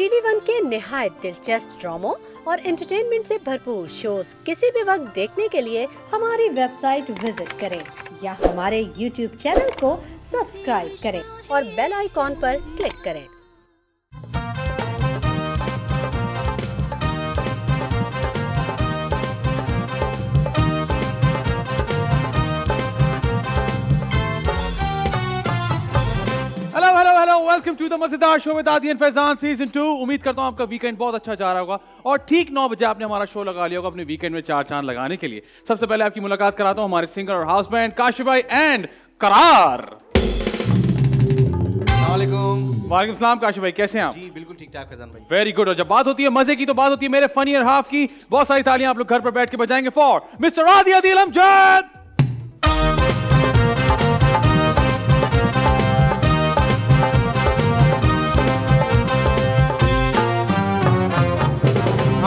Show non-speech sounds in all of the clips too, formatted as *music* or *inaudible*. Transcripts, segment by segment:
TV one के निहायत दिलचस्प ड्रामो और एंटरटेनमेंट से भरपूर शोज़ किसी भी वक्त देखने के लिए हमारी वेबसाइट विज़िट करें या हमारे यूट्यूब चैनल को सब्सक्राइब करें और बेल आइकॉन पर क्लिक करें। वेलकम टू द मज़ेदार show with Adi and Faizan season two उम्मीद करता हूँ आपका वीकेंड बहुत अच्छा जा रहा होगा और ठीक नौ बजे आपने हमारा शो लगा लिया होगा अपने वीकेंड में चार चाँद लगाने के लिए। सबसे पहले आपकी मुलाकात कराता हूँ हमारे सिंगर और हाउस बैंड काशिफ भाई एंड करार। वालेकुम। वालेकुम सलाम काशिफ भाई कैसे हैं आप? जी बिल्कुल ठीक ठाक फैजान भाई। वेरी गुड और जब बात होती है मज़े की तो बात होती है मेरे फनी और हाफ़ की। बहुत सारी तालियाँ आप लोग घर पर बैठ के बजाएँगे। फॉर मिस्टर आदि अदील अमजद।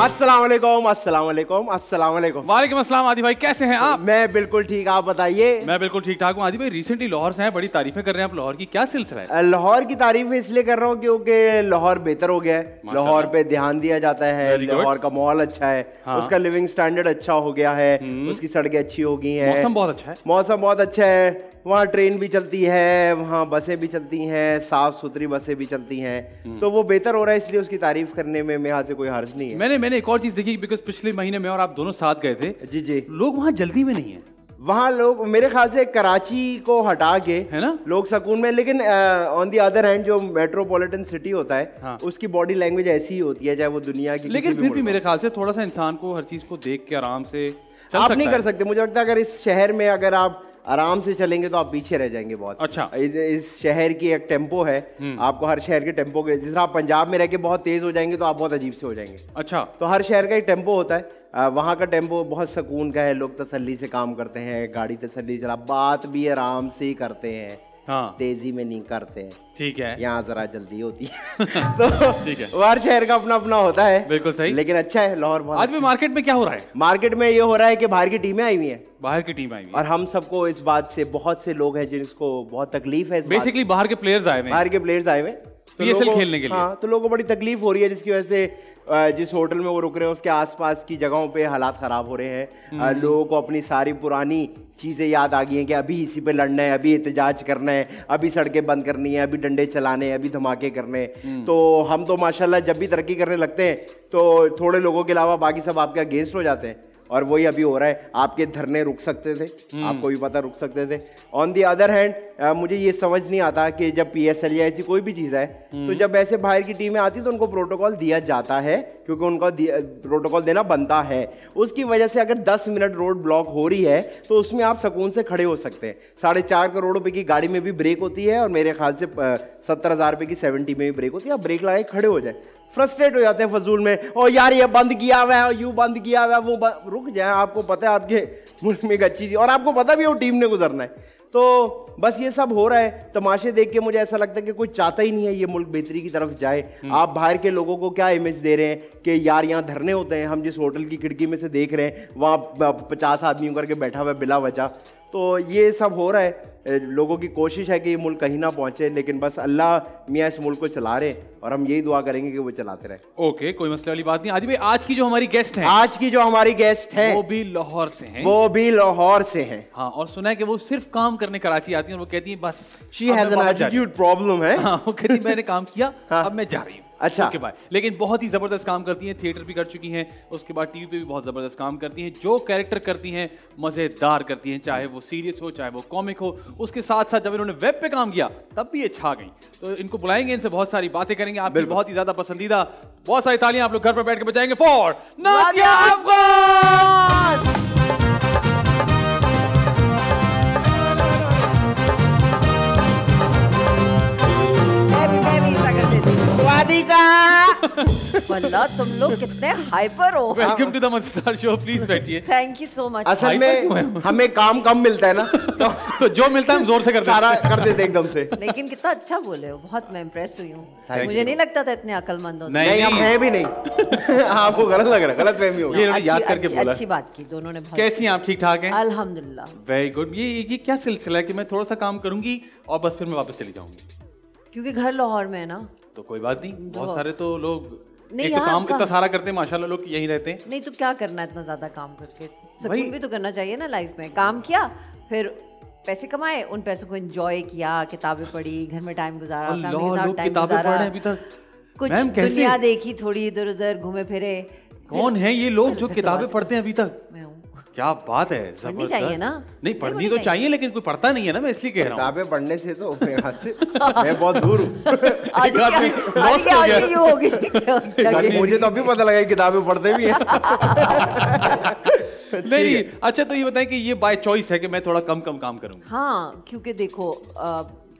अस्सलाम अस्सलाम वालेकुम अस्सलाम वालेकुम अस्सलाम आदि भाई कैसे हैं आप? मैं बिल्कुल ठीक आप बताइए। मैं बिल्कुल ठीक ठाक हूँ। आदि भाई रिसेंटली लाहौर से हैं बड़ी तारीफें कर रहे हैं आप लाहौर की क्या सिलसिला है? लाहौर की तारीफ़ इसलिए कर रहा हूँ क्योंकि लाहौर बेहतर हो गया है। लाहौर पे ध्यान दिया जाता है लाहौर का माहौल अच्छा है। हाँ। उसका लिविंग स्टैंडर्ड अच्छा हो गया है उसकी सड़कें अच्छी हो गई हैं। मौसम बहुत अच्छा है। मौसम बहुत अच्छा है। वहाँ ट्रेन भी चलती है वहाँ बसें भी चलती हैं साफ़ सुथरी बसें भी चलती हैं। तो वो बेहतर हो रहा है इसलिए उसकी तारीफ़ करने में मेरे हाथ से कोई हर्ज नहीं है। मैंने मैंने एक और चीज़ देखी बिकॉज़ पिछले महीने में और आप दोनों साथ गए थे। जी जी। लोग वहाँ जल्दी में नहीं है। वहाँ लोग मेरे ख्याल से कराची को हटा के है ना? लोग सकून में लेकिन ऑन दी अदर हैंड जो मेट्रोपॉलिटन सिटी होता है हाँ। उसकी बॉडी लैंग्वेज ऐसी ही होती है चाहे वो दुनिया की लेकिन फिर मुल्क भी मेरे ख्याल से थोड़ा सा इंसान को हर चीज़ को देख के आराम से चल आप नहीं कर सकते मुझे लगता है अगर इस शहर में अगर आप आराम से चलेंगे तो आप पीछे रह जाएँगे बहुत। अच्छा। इस, इस शहर की एक टेंपो है। आपको हर शहर के टेंपो के जिस तरह आप पंजाब में रह के बहुत तेज हो जाएँगे तो आप बहुत अजीब से हो जाएँगे। अच्छा। तो हर शहर का एक टेंपो होता है। वहाँ का टेंपो बहुत सुकून का है। लोग तसल्ली से काम करते हैं गाड़ी तसल्ली चला बात भी आराम से ही करते हैं। हाँ। तेज़ी में नहीं करते हैं। ठीक है। यहाँ जरा जल्दी होती है। *laughs* तो ठीक है। हर शहर का अपना अपना होता है। बिल्कुल सही। लेकिन अच्छा है लाहौर बहुत आज भी मार्केट में क्या हो रहा है? मार्केट में ये हो रहा है कि बाहर की टीमें आई हुई है। बाहर की टीम आई हुई और हम सबको इस बात से बहुत से लोग हैं जिनको बहुत तकलीफ़ है बेसिकली बाहर के प्लेयर्स आए हुए बाहर के प्लेयर्स आए हुए तो खेलने के लिए। हाँ तो लोगों को बड़ी तकलीफ़ हो रही है जिसकी वजह से जिस होटल में वो रुक रहे हैं उसके आसपास की जगहों पे हालात खराब हो रहे हैं हम्म। लोगों को अपनी सारी पुरानी चीज़ें याद आ गई हैं कि अभी इसी पे लड़ना है अभी एहतजाज करना है अभी सड़कें बंद करनी है अभी डंडे चलाने हैं अभी धमाके करने हैं हम्म। तो हम तो माशाल्लाह जब भी तरक्की करने लगते हैं तो थोड़े लोगों के अलावा बाकी सब आपके अगेंस्ट हो जाते हैं और वही अभी हो रहा है। आपके धरने रुक सकते थे। हम्म। आपको भी पता रुक सकते थे। ऑन दी अदर हैंड मुझे ये समझ नहीं आता कि जब पी एस एल या ऐसी कोई भी चीज़ है हम्म। तो जब ऐसे बाहर की टीमें आती तो उनको प्रोटोकॉल दिया जाता है क्योंकि उनको प्रोटोकॉल देना बनता है। उसकी वजह से अगर 10 मिनट रोड ब्लॉक हो रही है तो उसमें आप सुकून से खड़े हो सकते हैं। साढ़े चार करोड़ रुपए की गाड़ी में भी ब्रेक होती है और मेरे ख्याल से सत्तर हज़ार रुपये की सेवेंटी में भी ब्रेक होती है। आप ब्रेक लगाए खड़े हो जाए। फ्रस्ट्रेट हो जाते हैं फजूल में ओ यार ये बंद किया हुआ है यूँ बंद किया हुआ है वो बंद- रुक जाए आपको पता है आपके मुल्क में एक अच्छी चीज़ और आपको पता भी है वो टीम ने गुजरना है। तो बस ये सब हो रहा है तमाशे देख के मुझे ऐसा लगता है कि कोई चाहता ही नहीं है ये मुल्क बेहतरी की तरफ़ जाए। आप बाहर के लोगों को क्या इमेज दे रहे हैं कि यार यहाँ धरने होते हैं हम जिस होटल की खिड़की में से देख रहे हैं वहाँ पचास आदमियों करके बैठा हुआ है बिला वजह तो ये सब हो रहा है लोगों की कोशिश है कि ये मुल्क कहीं ना पहुँचे लेकिन बस अल्लाह मियाँ इस मुल्क को चला रहे हैं और हम यही दुआ करेंगे कि वो चलाते रहे। ओके कोई मसले वाली बात नहीं। आज भाई आज की जो हमारी गेस्ट है आज की जो हमारी गेस्ट है वो भी लाहौर से हैं। वो भी लाहौर से हैं। हाँ और सुना है कि वो सिर्फ़ काम करने कराची आती है और वो कहती है बस she has an. Attitude problem है। हाँ वो कहती मैंने काम किया हाँ। अब मैं जा रही हूँ। अच्छा। ओके बाय लेकिन बहुत ही ज़बरदस्त काम करती हैं थिएटर भी कर चुकी हैं उसके बाद टीवी पे भी बहुत ज़बरदस्त काम करती हैं जो कैरेक्टर करती हैं मज़ेदार करती हैं चाहे वो सीरियस हो चाहे वो कॉमिक हो उसके साथ साथ जब इन्होंने वेब पे काम किया तब भी ये छा गई। तो इनको बुलाएँगे इनसे बहुत सारी बातें करेंगे आपकी बहुत ही ज़्यादा पसंदीदा बहुत सारी तालियाँ आप लोग घर पर बैठ के बजाएँगे। फॉर नादिया अफगान! स्वादिका *laughs* वल्ला तुम लोग कितने हाइपर हो। वेलकम टू द मज़ेदार शो प्लीज़ बैठिए। थैंक यू सो मच असल है? में हमें काम कम मिलता है ना *laughs* तो तो जो मिलता है हम ज़ोर से करते सारा कर देते एकदम से। लेकिन कितना अच्छा बोले हो बहुत मैं इम्प्रेस हुई हूँ। मुझे नहीं लगता था इतने अकलमंद हो नहीं, हम नहीं। हैं भी नहीं। *laughs* आपको गलत लग रहा है गलत फहमी होगी ये याद करके बोला। अच्छी बात की दोनों ने बहुत कैसी आप? ठीक ठाक हैं? अल्हम्दुलिल्लाह। वेरी गुड ये ये क्या सिलसिला है कि मैं थोड़ा सा काम करूँगी और बस फिर मैं वापस चली जाऊँगी। क्योंकि घर लाहौर में है ना। तो कोई बात नहीं बहुत सारे तो लोग नहीं, एक तो काम कितना सारा करते हैं माशाल्लाह लोग यहीं रहते हैं। नहीं तो क्या करना है इतना ज़्यादा काम करके? सुकून भी तो करना चाहिए ना लाइफ में। काम किया फिर पैसे कमाए उन पैसों को एंजॉय किया किताबें पढ़ी घर में टाइम गुजारा लोग किताबें पढ़ अभी तक। कुछ दुनिया देखी थोड़ी इधर उधर घूमे फिरे कौन है ये लोग जो तो किताबें पढ़ते हैं अभी तक? मैं क्या बात है पढ़नी चाहिए ना? नहीं पढ़नी तो चाहिए। लेकिन कोई पढ़ता नहीं है ना मैं इसलिए कह रहा हूँ। किताबें पढ़ने से तो मेरे हाथ से *laughs* मैं बहुत दूर हूँ। *laughs* *laughs* मुझे तो अभी पता लगा किताबें पढ़ते भी हैं। नहीं अच्छा तो ये बताएँ कि ये बाय चॉइस है कि मैं थोड़ा कम कम काम करूँगा। हाँ क्योंकि देखो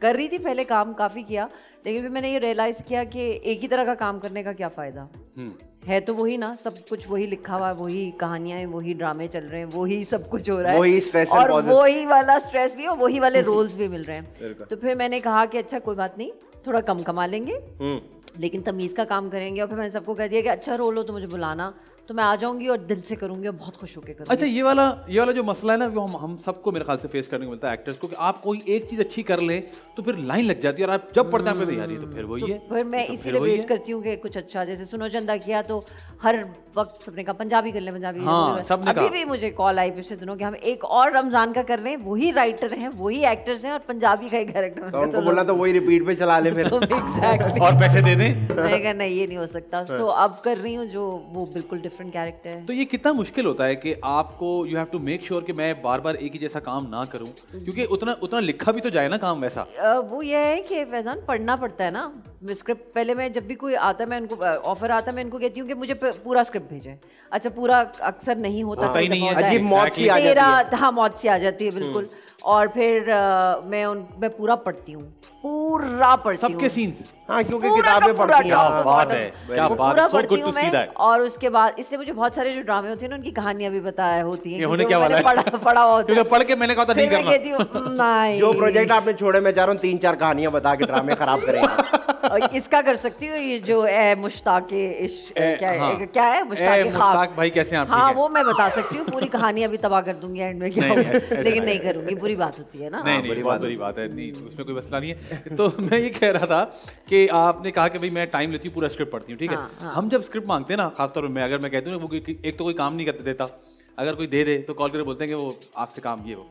कर रही थी पहले काम काफ़ी किया लेकिन फिर मैंने ये रियलाइज़ किया कि एक ही तरह का काम करने का क्या फ़ायदा? हम्म। है तो वही ना सब कुछ वही लिखा हुआ है वही कहानियाँ हैं वही ड्रामे चल रहे हैं वही सब कुछ हो रहा है। वही स्ट्रेस और वही वाला स्ट्रेस भी और वही वाले *laughs* रोल्स भी मिल रहे हैं। तो फिर मैंने कहा कि अच्छा कोई बात नहीं थोड़ा कम कमा लेंगे। हम्म। लेकिन तमीज़ का काम करेंगे और फिर मैंने सबको कह दिया कि अच्छा रोल हो तो मुझे बुलाना तो मैं आ जाऊँगी और दिल से करूँगी और बहुत खुश होकर करूँगी। अच्छा ये वाला ये वाला जो मसला है ना वो हम हम सबको मेरे ख्याल से फेस करने को मिलता है एक्टर्स को कि आप कोई एक चीज़ अच्छी कर ले तो फिर लाइन लग जाती है और आप जब पढ़ते हैं आप कहते यार तो फिर वही है। फिर मैं तो इसीलिए वेट करती हूँ कि कुछ अच्छा जैसे सुनो चंदा किया तो हर वक्त सबने कहा पंजाबी कर ले पंजाबी हाँ, सबने अभी। भी मुझे कॉल आई पिछले दिनों कि हम एक और रमज़ान का कर रहे हैं वही राइटर हैं वही एक्टर्स हैं और पंजाबी का एक कैरेक्टर तो उनको बोलना तो वही रिपीट पे चला ले फिर। और पैसे दे दें। मैंने कहा नहीं ये नहीं हो सकता। सो अब कर रही हूँ जो वो बिल्कुल डिफरेंट कैरेक्टर है। तो ये कितना मुश्किल होता है कि आपको you have to make sure कि मैं बार बार एक ही जैसा काम ना करूँ क्योंकि उतना उतना लिखा भी तो जाए ना काम वैसा। वो ये है कि फैजान पढ़ना पड़ता है ना। स्क्रिप्ट पहले मैं जब भी कोई आता मैं उनको ऑफ़र आता मैं इनको कहती हूँ कि मुझे पूरा स्क्रिप्ट भेजें। अच्छा पूरा अक्सर नहीं होता ही नहीं है। अजीब मौत सी आ जाती तेरा है। हाँ मौत सी आ जाती है बिल्कुल। और फिर अ, मैं उन मैं पूरा पढ़ती हूँ। पूरा पढ़ती सबके सीन्स हाँ क्योंकि किताबें पढ़ती हैं। top हाँ, बात है, क्या बात पूरा है, पढ़ती to हूँ मैं और उसके बाद इसलिए मुझे बहुत सारे जो ड्रामे होते हैं ना उनकी कहानियाँ भी बताया होती हैं होने क्या वाला है? पढ़ा पढ़ा हुआ होता है। पढ़ के मैंने कहा था नहीं करना। हूँ जो प्रोजेक्ट आपने छोड़े मैं चाह रहा हूँ तीन चार कहानियाँ बता के ड्रामे खराब करेंगे। इसका कर सकती हूँ? ये जो ए मुश्ताक इश्क ए, क्या है? हाँ। ए, क्या है? मुश्ताक ए, मुश्ताक भाई कैसे हैं आप? हाँ? वो मैं बता सकती हूँ। पूरी कहानी अभी तबाह कर दूँगी एंड में क्या नहीं, लेकिन नहीं। करूँगी। बुरी बात होती है ना? नहीं बुरी बात बुरी बात है। नहीं उसमें कोई मसला नहीं है। तो *laughs* मैं ये कह रहा था कि आपने कहा कि भाई मैं टाइम लेती हूँ पूरा स्क्रिप्ट पढ़ती हूँ ठीक है? हाँ, हाँ। हम जब स्क्रिप्ट मांगते हैं ना खासतौर पर मैं अगर मैं कहती हूँ वो एक तो कोई काम नहीं करते देता। अगर कोई दे दे तो कॉल करके बोलते हैं कि वो आपसे काम ये वो।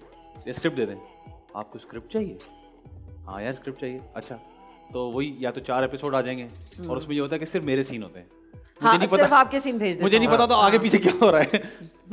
स्क्रिप्ट दे दें। आपको स्क्रिप्ट चाहिए? हाँ यार स्क्रिप्ट चाहिए। अच्छा तो वही या तो चार एपिसोड आ जाएँगे और उसमें ये होता है कि सिर्फ़ मेरे सीन होते हैं। मुझे हाँ नहीं सिर्फ़ पता आपके सीन भेज मुझे नहीं पता तो आगे पीछे क्या हो रहा है।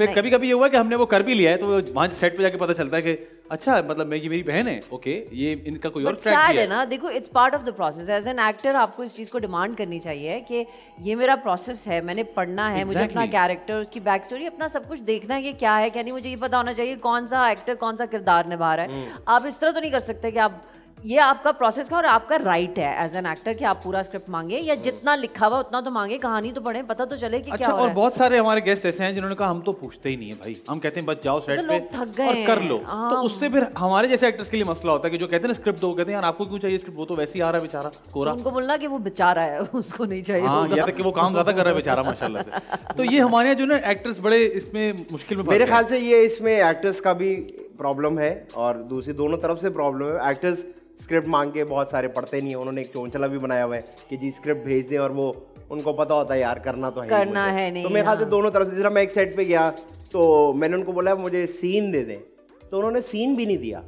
*laughs* कभी कभी ये हुआ कि हमने वो कर भी लिया है तो वहाँ सेट पे जाके पता चलता है कि अच्छा मतलब मैं ये मेरी बहन है। ओके ये इनका कोई और ट्रैक है। है ना देखो it's part of the process as an actor आपको इस चीज़ को डिमांड करनी चाहिए कि ये मेरा प्रोसेस है मैंने पढ़ना है exactly. मुझे अपना कैरेक्टर उसकी बैक स्टोरी अपना सब कुछ देखना है कि क्या है क्या नहीं मुझे ये पता होना चाहिए कौन सा एक्टर कौन सा किरदार निभा रहा है। हम्म। आप इस तरह तो नहीं कर सकते कि आप ये आपका प्रोसेस का और आपका राइट है एज एन एक्टर कि आप पूरा स्क्रिप्ट मांगे या जितना लिखा हुआ उतना तो मांगे कहानी तो पढ़े पता तो चले कि अच्छा क्या और बहुत सारे हमारे गेस्ट ऐसे हैं जिन्होंने कहा हम तो पूछते ही नहीं है भाई हम कहते हैं बस जाओ सेट तो पे थक गए और कर लो। हाँ। तो उससे फिर हमारे जैसे एक्टर्स के लिए मसला होता है कि जो कहते हैं ना स्क्रिप्ट दो कहते हैं यार आपको क्यों चाहिए स्क्रिप्ट वो तो वैसे ही आ रहा है बेचारा कोरा। तो उनको बोलना कि वो बेचारा है *laughs* उसको नहीं चाहिए हाँ या तक कि वो काम ज़्यादा कर रहा है बेचारा माशाल्लाह से। *laughs* तो ये हमारे यहाँ जो ना एक्टर्स बड़े इसमें मुश्किल में मेरे ख्याल से ये इसमें एक्टर्स का भी प्रॉब्लम है और दूसरी दोनों तरफ़ से प्रॉब्लम है। एक्टर्स स्क्रिप्ट मांग के बहुत सारे पढ़ते नहीं है उन्होंने एक चौंचला भी बनाया हुआ है कि जी स्क्रिप्ट भेज दें और वो उनको पता होता है यार करना तो है करना है नहीं, तो मेरे ख्याल से हाँ। दोनों तरफ़ से जरा मैं एक सेट पे गया तो मैंने उनको बोला मुझे सीन दे दें। तो उन्होंने सीन भी नहीं दिया।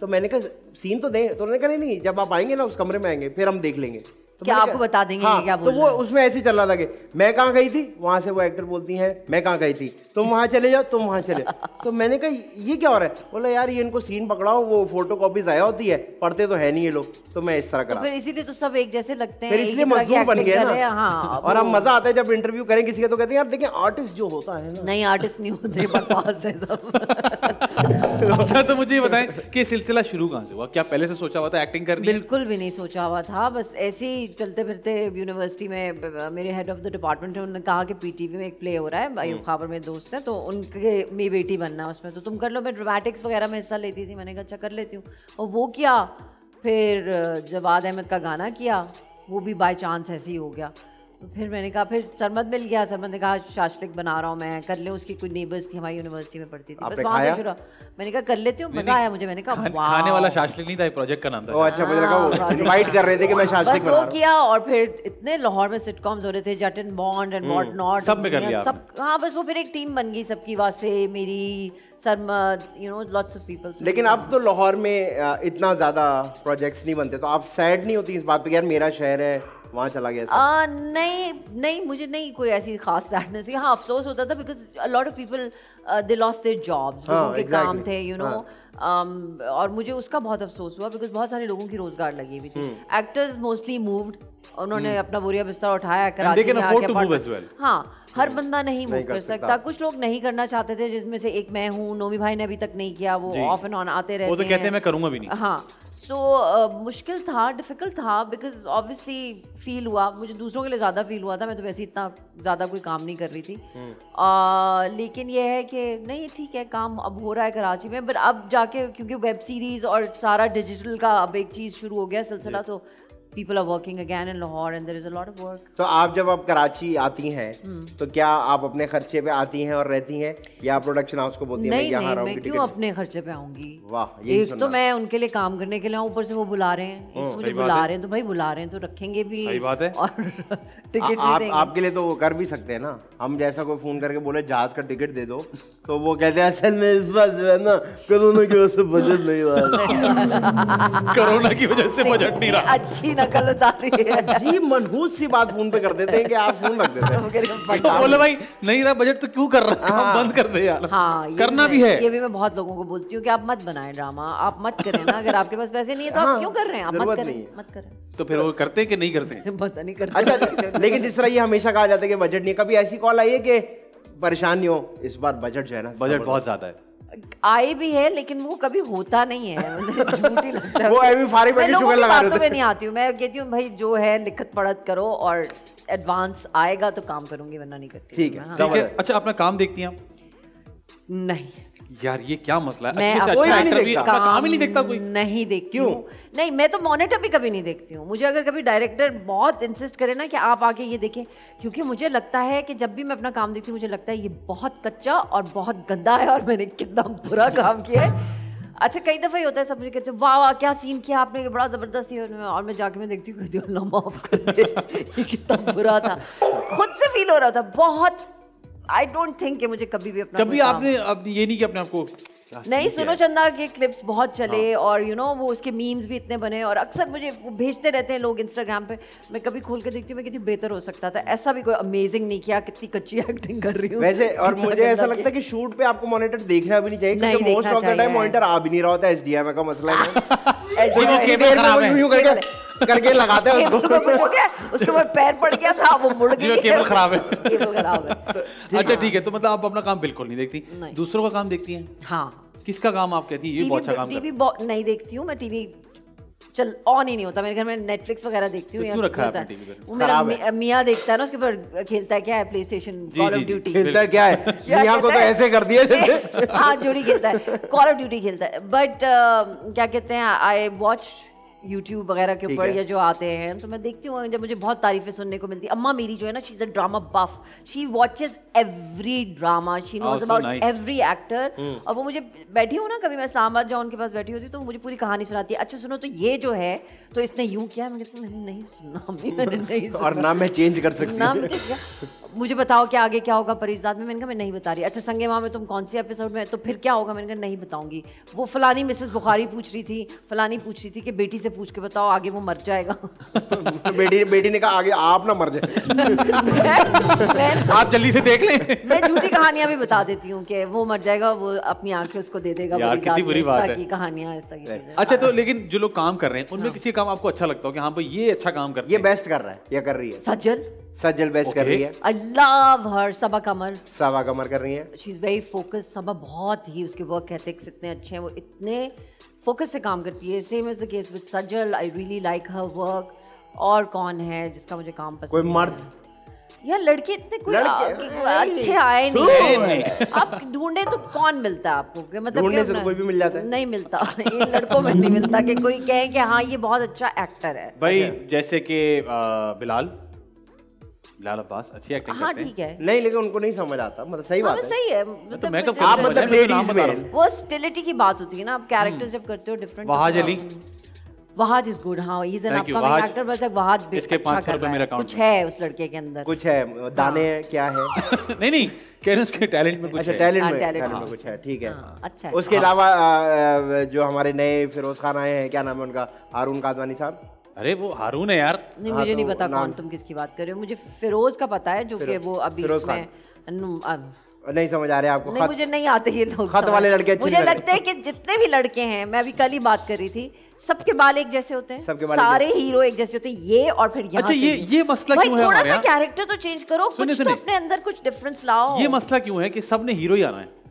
तो मैंने कहा सीन तो दें? तो उन्होंने कहा नहीं नहीं जब आप आएँगे ना उस कमरे में आएँगे फिर हम देख लेंगे। तो क्या आपको बता देंगे हाँ, क्या तो वो उसमें ऐसे चल रहा था कि मैं कहाँ गई थी? वहाँ से वो एक्टर बोलती है मैं कहाँ गई थी? तुम वहाँ चले जाओ तुम वहाँ चले। तो मैंने कहा ये क्या हो रहा है? बोला यार ये इनको सीन पकड़ाओ वो फ़ोटो कॉपी आया होती है पढ़ते तो है नहीं ये लोग तो मैं इस तरह तो करा। फिर इसीलिए तो सब एक जैसे लगते हैं इसलिए मजदूर बन गए हैं, ना। हाँ और अब मज़ा आता है जब इंटरव्यू करें किसी का तो कहते हैं यार देखिए आर्टिस्ट जो होता है नहीं आर्टिस्ट नहीं होते *laughs* बकवास है सब। *laughs* *laughs* अच्छा तो मुझे ये बताएँ कि सिलसिला शुरू कहाँ से हुआ? क्या पहले से सोचा हुआ था एक्टिंग करनी? बिल्कुल भी नहीं सोचा हुआ था। बस ऐसे ही चलते फिरते यूनिवर्सिटी में मेरे हेड ऑफ़ द डिपार्टमेंट है उन्होंने कहा कि पीटीवी में एक प्ले हो रहा है अयूब खाबर मेरे दोस्त हैं तो उनके मेरी बेटी बनना है उसमें। तो तुम कर लो मैं ड्रामेटिक्स वगैरह में हिस्सा लेती थी। मैंने कहा अच्छा कर लेती हूँ। और वो किया फिर जवाद अहमद का गाना किया वो भी बाई चांस ऐसे ही हो गया। तो फिर मैंने कहा फिर सरमद मिल गया। सरमद ने कहा शाश्लिक बना रहा हूँ मैं कर ले। उसकी कोई नेबर्स थी हमारी यूनिवर्सिटी में पढ़ती थी। बस वहाँ से? शुरू मैंने कहा कर लेती हूँ मज़ा आया मुझे। मैंने कहा खाने, खाने वाला शाश्लिक नहीं था प्रोजेक्ट का नाम ओ था अच्छा मुझे लगा वो हाँ, इनवाइट कर रहे थे कि मैं शास्त्रिक बना रहा हूँ। किया और फिर इतने लाहौर में सिटकॉम्स हो रहे थे Jutt and Bond and what not सब में कर लिया सब हाँ बस वो फिर एक टीम बन गई सबकी वासे मेरी Sarmad you know lots of people लेकिन अब तो लाहौर में इतना ज़्यादा प्रोजेक्ट्स नहीं बनते तो आप सैड नहीं होती इस बात पे यार मेरा शहर है वहाँ चला गया आ, नहीं नहीं मुझे नहीं कोई ऐसी खास सैडनेस हुई। हाँ अफसोस होता था because lot of people they jobs हाँ, लोगों के काम थे यू नो और मुझे उसका बहुत अफसोस हुआ बिकॉज़ बहुत सारे लोगों की रोज़गार लगी हुई थी। एक्टर्स मोस्टली मूव्ड उन्होंने अपना बोरिया बिस्तर उठाया कराची में आके well. हाँ हर बंदा नहीं मूव कर सकता। सकता। कुछ लोग नहीं करना चाहते थे जिसमें से एक मैं हूँ नोमी भाई ने अभी तक नहीं किया वो ऑफ़ एंड ऑन आते रहते वो तो कहते हैं। मैं करूँगा भी नहीं। हाँ सो मुश्किल था डिफ़िकल्ट था बिकॉज़ ऑब्वियसली फील हुआ। मुझे दूसरों के लिए ज़्यादा फील हुआ था। मैं तो वैसे इतना ज़्यादा कोई काम नहीं कर रही थी। uh, लेकिन यह है कि नहीं ठीक है काम अब हो रहा है कराची में बट अब जाके क्योंकि वेब सीरीज़ और सारा डिजिटल का अब एक चीज़ शुरू हो गया सिलसिला तो people are working again in Lahore and there is a lot of work तो आप जब आप कराची आती हैं हम्म। तो क्या आप अपने खर्चे पे आती हैं और रहती हैं? या प्रोडक्शन हाउस को बोलती हैं मैं नहीं यहाँ नहीं रहूँगी मैं क्यों अपने खर्चे पे आऊँगी? वाह एक तो मैं उनके लिए काम करने के लिए हूँ ऊपर से वो बुला रहे हैं। एक तो मुझे बुला। रहे हैं तो भाई बुला रहे हैं तो रखेंगे भी। सही बात है। *laughs* और टिकट आप आपके लिए तो वो कर भी सकते हैं ना। हम जैसा कोई फ़ोन करके बोले जहाज़ का टिकट दे दो। तो वो कहते हैं असल में इस बार जो है ना कोरोना की वजह से बजट नहीं रहा कोरोना *laughs* की वजह से बजट नहीं रहा। अच्छी नकल उतारी है। *laughs* अजीब मनहूस सी बात फ़ोन पे कर देते हैं कि आप फ़ोन रख देते हैं। तो बोले भाई नहीं रहा बजट तो क्यों कर रहा है? हाँ। बंद कर दे यार। हाँ करना भी है। ये भी मैं बहुत लोगों को बोलती हूँ कि आप मत बनाएँ ड्रामा आप मत करें ना अगर आपके पास पैसे नहीं है तो आप हाँ, क्यों कर रहे हैं? आप मत करें मत करें। तो फिर वो करते हैं कि नहीं करते *laughs* पता नहीं करते अच्छा *laughs* लेकिन जिस तरह ये हमेशा कहा जाता है कि बजट नहीं कभी ऐसी कॉल आई है कि परेशान नहीं हो? इस बार बजट जो है ना बजट बहुत ज़्यादा है। आई भी है लेकिन वो कभी होता नहीं है। मतलब झूठ ही लगता है। *laughs* वो ऐवी फारी मैं बैठी लोगों शुगर की लगा बातों में नहीं आती हूँ। मैं कहती हूँ भाई जो है लिखत पढ़त करो और एडवांस आएगा तो काम करूँगी वरना नहीं करती ठीक है हाँ। अच्छा अपना काम देखती हैं नहीं। यार ये क्या मसला है? मैं अच्छे से अच्छा एक्टर भी। अपना काम ही नहीं देखता कोई। नहीं देखती क्यों? हूँ। नहीं मैं तो मॉनिटर भी कभी नहीं देखती हूँ। मुझे अगर कभी डायरेक्टर बहुत इंसिस्ट करे ना कि आप आके ये देखें क्योंकि मुझे लगता है कि जब भी मैं अपना काम देखती हूँ मुझे लगता है ये बहुत कच्चा और बहुत गंदा है और मैंने कितना बुरा काम किया है। अच्छा कई दफ़ा ही होता है सब मुझे कहते वाह वाह क्या सीन किया आपने? बड़ा ज़बरदस्त है। और मैं जाके मैं देखती हूँ हूँ, अल्लाह माफ़ कर दे ये कितना बुरा था। खुद से फील हो रहा था बहुत आई डोंट थिंक कि मुझे कभी भी अपना कभी आपने अब ये नहीं कि अपने आपको नहीं सुनो चंदा के क्लिप्स बहुत चले हाँ। और यू you नो know, वो उसके मीम्स भी इतने बने और अक्सर मुझे वो भेजते रहते हैं लोग इंस्टाग्राम पे। मैं कभी खोल के देखती हूँ मैं कहती हूँ बेहतर हो सकता था ऐसा भी कोई अमेजिंग नहीं किया कितनी कच्ची एक्टिंग कर रही हूँ। वैसे और मुझे ऐसा लगता है कि शूट पे आपको मॉनिटर देखना भी नहीं चाहिए क्योंकि most of the time monitor आ भी नहीं रहा होता एचडीएमआई का मसला है। *laughs* करके लगाते हैं उसको। *laughs* गया, उसके ऊपर पैर पड़ गया था वो मुड़ गई। *laughs* केबल खराब है। *laughs* केबल खराब है। अच्छा ठीक है तो मतलब आप अपना काम बिल्कुल नहीं देखती। दूसरों का काम देखती हैं? हाँ। किसका काम आप कहती हैं? ये बहुत अच्छा काम टीवी नहीं देखती हूँ मैं टीवी चल ऑन ही नहीं होता। मेरे घर में नेटफ्लिक्स वगैरह देखती हूँ तो? वो मेरा है। मि- मियाँ देखता है ना उसके ऊपर खेलता है क्या है? PlayStation call of. ड्यूटी खेलता है क्या है? क्या को तो है? ऐसे कर दिया जैसे। हाँ जोड़ी खेलता है। कॉल ऑफ़ ड्यूटी खेलता है। बट क्या कहते हैं आई वॉच यूट्यूब वगैरह के ऊपर। या जो आते हैं तो मैं देखती हूँ जब मुझे बहुत तारीफें सुनने को मिलती है। अम्मा मेरी जो है ना she is a drama buff she watches every drama she knows about every actor और वो मुझे बैठी हूँ ना कभी मैं इस्लामाबाद जाऊँ उनके पास बैठी होती तो मुझे पूरी कहानी सुनाती है। अच्छा सुनो तो ये जो है तो इसने यूँ किया मैं कहती मैंने नहीं सुना मैंने *laughs* नहीं सुना। और ना मैं चेंज कर सकती नाम मुझे बताओ कि आगे क्या होगा परिजात में? मैंने कहा मैं नहीं बता रही। अच्छा संगे माँ में तुम कौन सी एपिसोड में? तो फिर क्या होगा? मैंने कहा नहीं बताऊँगी। वो फलानी मिसेस बुखारी पूछ रही थी फलानी पूछ रही थी कि बेटी से पूछ के बताओ आगे वो मर जाएगा। तो *laughs* बेटी बेटी ने कहा आगे आप ना मर जाए। मैं, मैं आप जल्दी से देख लें। मैं झूठी कहानियाँ भी बता देती हूँ कि वो मर जाएगा वो अपनी आँखें उसको दे देगा यार, कितनी बुरी बात है। कहानियाँ। अच्छा तो लेकिन जो लोग काम कर रहे हैं उनमें किसी काम आपको अच्छा लगता हो कि हाँ भाई ये अच्छा काम करते ये बेस्ट कर रहा है ये कर रही है? सज्जल। Sajal best okay. कर रही है। I love her Saba Qamar. Saba Qamar कर रही है। She is very focus Saba बहुत ही उसके वर्क एथिक्स इतने अच्छे हैं वो इतने फोकस से काम करती है। Same is the case with Sajal I really like her work और कौन है जिसका मुझे काम पसंद कोई मर्द? यार लड़के इतने कोई लड़के- आ- अच्छे आए नहीं। आप ढूंढे तो कौन मिलता है आपको? कि मतलब ढूँढने से तो कोई भी मिल जाता है। नहीं मिलता। *laughs* ये लड़कों में नहीं मिलता कि कोई कहे कि हाँ ये बहुत अच्छा एक्टर है। भाई अच्छा। जैसे कि बिलाल बिलाल अब्बास अच्छी एक्टिंग हाँ करते हैं। है। नहीं लेकिन उनको नहीं समझ आता। मतलब सही हाँ, बात है। सही है तो makeup मतलब आप मतलब तो नाम लेडीज़ में। वो स्टिलिटी की बात होती है ना आप कैरेक्टर्स जब करते हो different Wahaj Ali. Wahaj is good हाँ इज़ एन अपकमिंग एक्टर बस एक इसके अच्छा 500 रुपए रहा मेरे कुछ है उस लड़के के अंदर। कुछ है दाने हैं। क्या है? *laughs* नहीं नहीं कह रहे उसके टैलेंट में कुछ अच्छा है। टैलेंट में टैलेंट। में। कुछ है ठीक है। अच्छा उसके अलावा जो हमारे नए फिरोज खान आए हैं क्या नाम है उनका? हारून कादवानी साहब। अरे वो हारून है यार। नहीं हाँ, मुझे नहीं पता कौन तुम किसकी बात कर रहे हो। मुझे फिरोज का पता है जो कि वो अभी इसमें नहीं समझ आ रहे आपको। नहीं मुझे नहीं आते ये लोग खत वाले लड़के अच्छे मुझे लगते। है कि जितने भी लड़के हैं मैं अभी कल ही बात कर रही थी सबके बाल एक जैसे होते हैं। सबके बाल सारे हीरो एक जैसे होते हैं। ये और फिर यहाँ अच्छा, से ये- ये मसला क्यों है थोड़ा सा कैरेक्टर तो चेंज करो। कुछ तो अपने अंदर कुछ डिफरेंस लाओ। ये मसला क्यों है कि सबने हीरो ही आना है?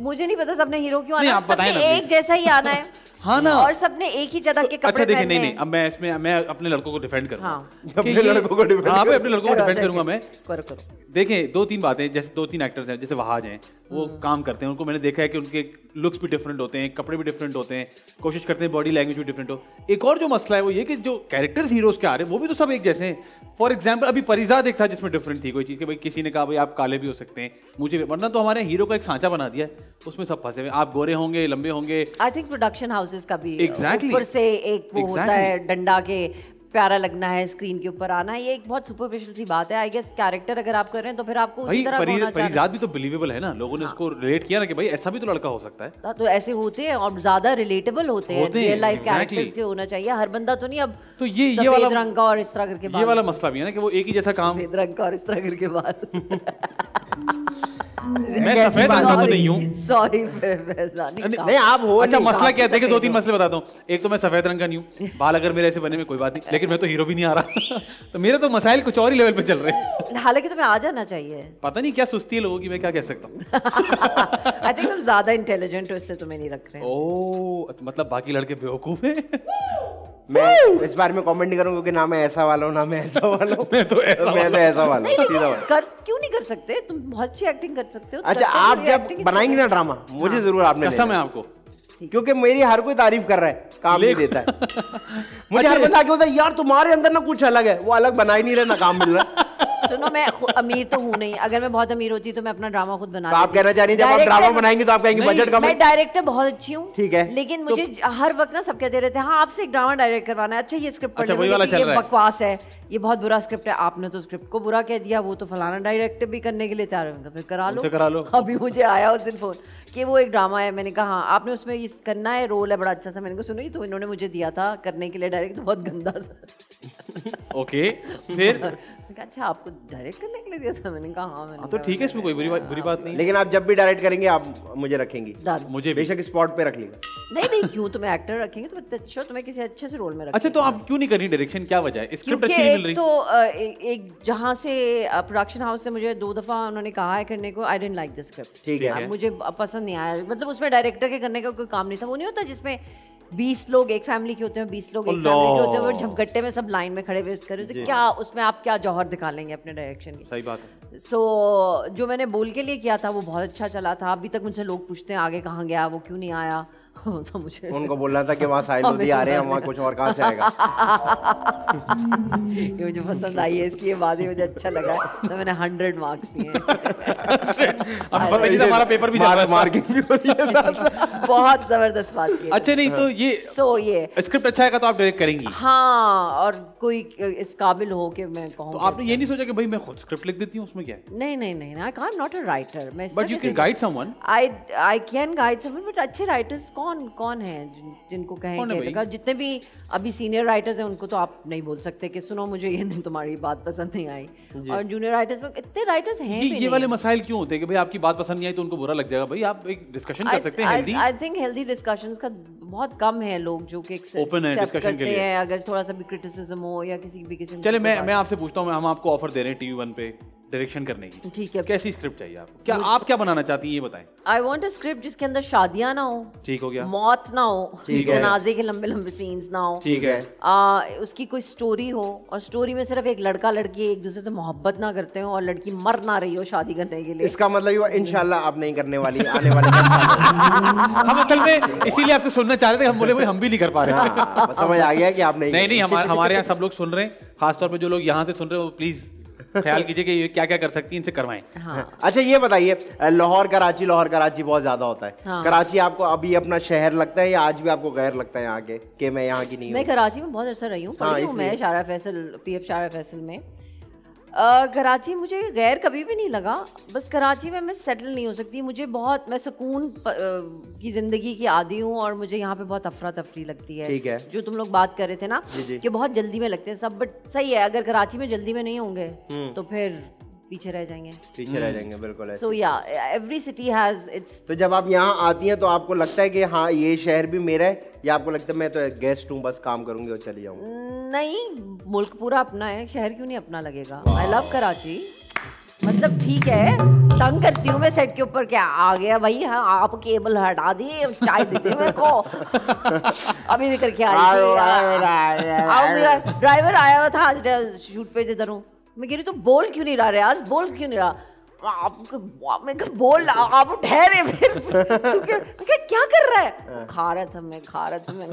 मुझे नहीं पता सबने हीरो क्यों आना है, आप सबने एक जैसा ही आना है। *laughs* हाँ ना। और सबने एक ही जगह के कपड़े अच्छा देखिए नहीं नहीं अब मैं इसमें मैं अपने लड़कों को डिफेंड करूँगा। हाँ। *laughs* अपने लड़कों को हाँ अपने लड़कों को डिफेंड करूँगा मैं। करो करो। देखें दो तीन बातें जैसे दो तीन एक्टर्स हैं जैसे वहाज हैं वो हम्म। काम करते हैं उनको मैंने देखा है कि उनके लुक्स भी डिफरेंट होते हैं कपड़े भी डिफरेंट होते हैं कोशिश करते हैं बॉडी लैंग्वेज भी डिफरेंट हो। एक और जो मसला है वो ये कि जो कैरेक्टर्स हीरोज के आ रहे हैं वो भी तो सब एक जैसे हैं। फॉर एग्ज़ाम्पल अभी परिजा एक था जिसमें डिफरेंट थी कोई चीज़ कि भाई किसी ने कहा भाई आप काले भी हो सकते हैं मुझे भी वरना तो हमारे हीरो का एक सांचा बना दिया है उसमें सब फंसे हुए आप गोरे होंगे लंबे होंगे आई थिंक प्रोडक्शन हाउसेज का भी एग्जैक्टली Exactly. से एक वो exactly. होता है डंडा के प्यारा लगना है स्क्रीन के ऊपर आना ये एक बहुत सुपरफिशियल सी बात है आई गेस कैरेक्टर अगर आप कर रहे हैं तो फिर आपको उसी तरह परि, होना चाहिए। भी तो बिलीवेबल है ना लोगों ने उसको रिलेट किया ना कि भाई ऐसा भी तो लड़का हो सकता है। हाँ, तो ऐसे होते हैं और ज़्यादा रिलेटेबल होते हैं होते हैं, रियल लाइफ. कैरेक्टर्स के होना चाहिए। हर बंदा तो नहीं अब तो ये ये वाला रंग का और इस तरह करके ये वाला मसला भी है ना कि वो एक ही जैसा काम रंग का और इस तरह करके बाल *laughs* मैं सफ़ेद बात तो नहीं हूँ। सॉरी नहीं आप हो अच्छा मसला क्या है? देखिए दो तीन मसले बताता हूँ। एक तो मैं सफ़ेद रंग का नहीं हूँ। बाल अगर मेरे ऐसे बने में कोई बात नहीं। लेकिन मैं तो हीरो भी नहीं आ रहा। *laughs* तो मेरे तो मसाइल कुछ और ही लेवल पे चल रहे हैं। *laughs* हालाँकि तुम्हें आ जाना चाहिए। पता नहीं क्या सुस्ती है लोगों की मैं क्या कह सकता हूँ। *laughs* आई थिंक तुम ज़्यादा इंटेलिजेंट हो इसलिए तुम्हें नहीं रख रहे ओ मतलब बाकी लड़के बेवकूफ़ हैं। मैं इस बारे में कमेंट नहीं करूँगा क्योंकि ना मैं ऐसा वाला हूँ ना मैं ऐसा वाला हूँ। *laughs* मैं तो ऐसा मैं तो ऐसा वाला नहीं हूँ सीधा वाला। कर क्यों नहीं कर सकते? तुम बहुत अच्छी एक्टिंग कर सकते हो अच्छा आप जब बनाएँगे ना ड्रामा मुझे ज़रूर आपने कसम है आपको। क्योंकि मेरी हर कोई तारीफ़ कर रहा है काम नहीं देता है। *laughs* मुझे हर बंदा क्या होता है यार तुम्हारे अंदर ना कुछ अलग है वो अलग बना ही नहीं रहा ना काम मिल रहा है। *laughs* सुनो मैं अमीर तो हूँ नहीं। अगर मैं बहुत अमीर होती तो मैं अपना ड्रामा खुद बना तो आप कहना चाह रही जब आप ड्रामा बनाएँगे तो आप कहेंगे बजट कम मैं डायरेक्टर बहुत अच्छी हूँ ठीक है। लेकिन मुझे हर वक्त ना सब कहते रहते हैं हाँ आपसे एक ड्रामा डायरेक्ट करवाना है। अच्छा ये स्क्रिप्ट पढ़ अच्छा, ये बकवास है ये बहुत बुरा स्क्रिप्ट है आपने तो स्क्रिप्ट को बुरा कह दिया वो तो फलाना डायरेक्टर भी करने के लिए तैयार होगा फिर करा लो। करा लो। अभी मुझे आया उस दिन फ़ोन कि वो एक ड्रामा है मैंने कहा हाँ आपने उसमें ये करना है रोल है बड़ा अच्छा सा मैंने कहा सुनो ये तो इन्होंने मुझे दिया था करने के लिए डायरेक्ट बहुत गंदा सा। *laughs* ओके फिर? *laughs* मैंने कहा, अच्छा आपको डायरेक्ट करने के लिए दिया था? मैंने कहा हाँ मैंने तो ठीक है इसमें कोई बुरी बात बुरी बात नहीं लेकिन आप जब भी डायरेक्ट करेंगे आप मुझे रखेंगी। मुझे बेशक स्पॉट पे रख लेगा नहीं नहीं क्यों? तुम्हें एक्टर रखेंगे तो इतना अच्छा तुम्हें किसी अच्छे से रोल में रखेंगे अच्छा तो आप क्यों नहीं कर रही डायरेक्शन क्या वजह है? स्क्रिप्ट अच्छी नहीं मिल एक रही। तो एक जहाँ से प्रोडक्शन हाउस से मुझे दो दफ़ा उन्होंने कहा है करने को I didn't like the script ठीक है। है। मुझे पसंद नहीं आया। मतलब उसमें डायरेक्टर के करने का कोई काम नहीं था। वो नहीं होता जिसमें बीस लोग एक फैमिली के होते हैं बीस लोग एक फैमिली के होते हैं वो झमकट्टे में सब लाइन में खड़े हुए करे। तो क्या उसमें आप क्या जौहर दिखा लेंगे अपने डायरेक्शन की? सही बात है। सो so, जो मैंने बोल के लिए किया था वो बहुत अच्छा चला था। अभी तक मुझसे लोग पूछते हैं आगे कहाँ गया वो क्यों नहीं आया? तो मुझे उनको बोलना था कि वहाँ साहिल लोधी आ रहे हैं वहाँ कुछ और कहाँ से आएगा? *laughs* ये मुझे पसंद आई है इसकी ये बात ही मुझे अच्छा लगा। तो मैंने हंड्रेड मार्क्स दिए हैं। *laughs* अब पता नहीं हमारा पेपर भी चल रहा है मार्किंग भी हो रही है। बहुत ज़बरदस्त बात की अच्छा नहीं तो ये सो ये। स्क्रिप्ट अच्छा है तो आप डायरेक्ट करेंगी। हाँ और कोई इस काबिल हो कि मैं कहूँ तो आपने ये नहीं सोचा कि भाई मैं खुद स्क्रिप्ट लिख देती हूँ उसमें क्या नहीं नहीं नहीं I am not a writer मैं but you can guide someone I I can guide someone but अच्छे राइटर्स कौन कौन कौन है जिन, जिनको कहें जितने भी अभी सीनियर राइटर्स हैं उनको तो आप नहीं बोल सकते कि सुनो मुझे ये नहीं तुम्हारी बात पसंद नहीं आई। और जूनियर राइटर्स में इतने राइटर्स हैं ये ये वाले मसाइल क्यों होते हैं कि भाई आपकी बात पसंद नहीं आई तो उनको बुरा लग जाएगा? भाई आप एक डिस्कशन कर सकते हैं आई थिंक हेल्दी डिस्कशंस का बहुत कम है लोग जो कि ओपन है discussion के लिए। अगर थोड़ा सा भी क्रिटिसिज्म हो या किसी भी किस्म चले मैं मैं आपसे पूछता हूँ हम आपको ऑफ़र दे रहे हैं टीवी वन पे। डायरेक्शन करने की। ठीक है। कैसी स्क्रिप्ट चाहिए आपको? क्या आप क्या बनाना चाहती हैं ये बताएँ। आई वांट अ स्क्रिप्ट जिसके अंदर शादियाँ ना हो ठीक हो गया। मौत ना हो ठीक है। जनाजे के लंबे लंबे सीन्स ना हो। ठीक है। आ, उसकी कोई स्टोरी हो और स्टोरी में सिर्फ़ एक लड़का लड़की एक दूसरे से मोहब्बत ना करते हो और लड़की मर ना रही हो शादी करने के लिए। इसका मतलब ये इंशाल्लाह आप नहीं करने वाली आने वाले। *laughs* हम असल में इसीलिए आपसे सुनना चाह रहे थे हम बोले भाई हम भी नहीं कर पा रहे हाँ, समझ आ गया कि आप नहीं नहीं हमारे हमारे यहाँ सब लोग सुन रहे हैं खासतौर पर जो लोग यहाँ से सुन रहे हैं वो प्लीज़ ख्याल कीजिए कि ये क्या क्या कर सकती है इनसे करवाएँ। हाँ। अच्छा ये बताइए लाहौर कराची लाहौर कराची बहुत ज़्यादा होता है। हाँ। कराची आपको अभी अपना शहर लगता है या आज भी आपको गैर लगता है यहाँ के कि मैं यहाँ की नहीं मैं कराची में बहुत अच्छा रही हूँ हाँ, मैं शारा फैसल पीएफ शारा फैसल में। कराची मुझे गैर कभी भी नहीं लगा बस कराची में मैं सेटल नहीं हो सकती मुझे बहुत मैं सुकून की ज़िंदगी की आदि हूँ और मुझे यहाँ पे बहुत अफरा तफरी लगती है ठीक है। जो तुम लोग बात कर रहे थे ना। कि बहुत जल्दी में लगते हैं सब बट सही है अगर कराची में जल्दी में नहीं होंगे हम्म। तो फिर पीछे रह जाएँगे। पीछे रह जाएँगे बिल्कुल सो या एवरी सिटी हैज़ इट्स तो जब आप यहाँ आती हैं तो आपको लगता है कि हाँ ये शहर भी मेरा है? या आपको लगता है मैं तो गेस्ट हूँ बस काम करूँगी और चली जाऊँगी? नहीं मुल्क पूरा अपना है शहर क्यों नहीं अपना लगेगा? आई लव कराची मतलब ठीक है तंग करती हूँ मैं सेट के ऊपर क्या आ गया भाई हाँ आप केबल हटा दिए चाय दे दे मेरे को। *laughs* अभी भी करके आई थी आओ मेरा ड्राइवर आया हुआ था आज शूट पे जिधर हूँ। मैं कह रही तू बोल क्यों नहीं रहा रियाज? बोल क्यों नहीं रहा? आपको मैं कहा, बोल आप ठहरे फिर। तू क्या मैं कहा, क्या कर रहा है? खा रहा था मैं खा रहा था मैं।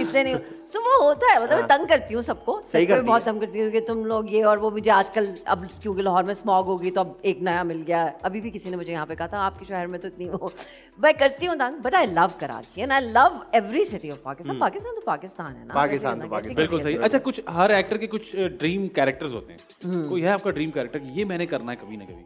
इसलिए नहीं सो वो होता है मतलब मैं तंग करती हूँ सबको। सही करती बहुत तंग करती हूँ कि तुम लोग ये और वो मुझे आजकल अब क्योंकि लाहौर में स्मॉग होगी तो अब एक नया मिल गया है। अभी भी किसी ने मुझे यहाँ पे कहा था आपके शहर में तो इतनी वो। मैं करती हूँ तंग but I love Karachi and I love every city of Pakistan Pakistan तो पाकिस्तान है ना। पाकिस्तान तो पाकिस्तान। बिल्कुल सही। अच्छा कुछ हर एक्टर के कुछ ड्रीम कैरेक्टर्स होते हैं। कोई है आपका ड्रीम कैरेक्टर ये मैंने करना है कभी ना कभी।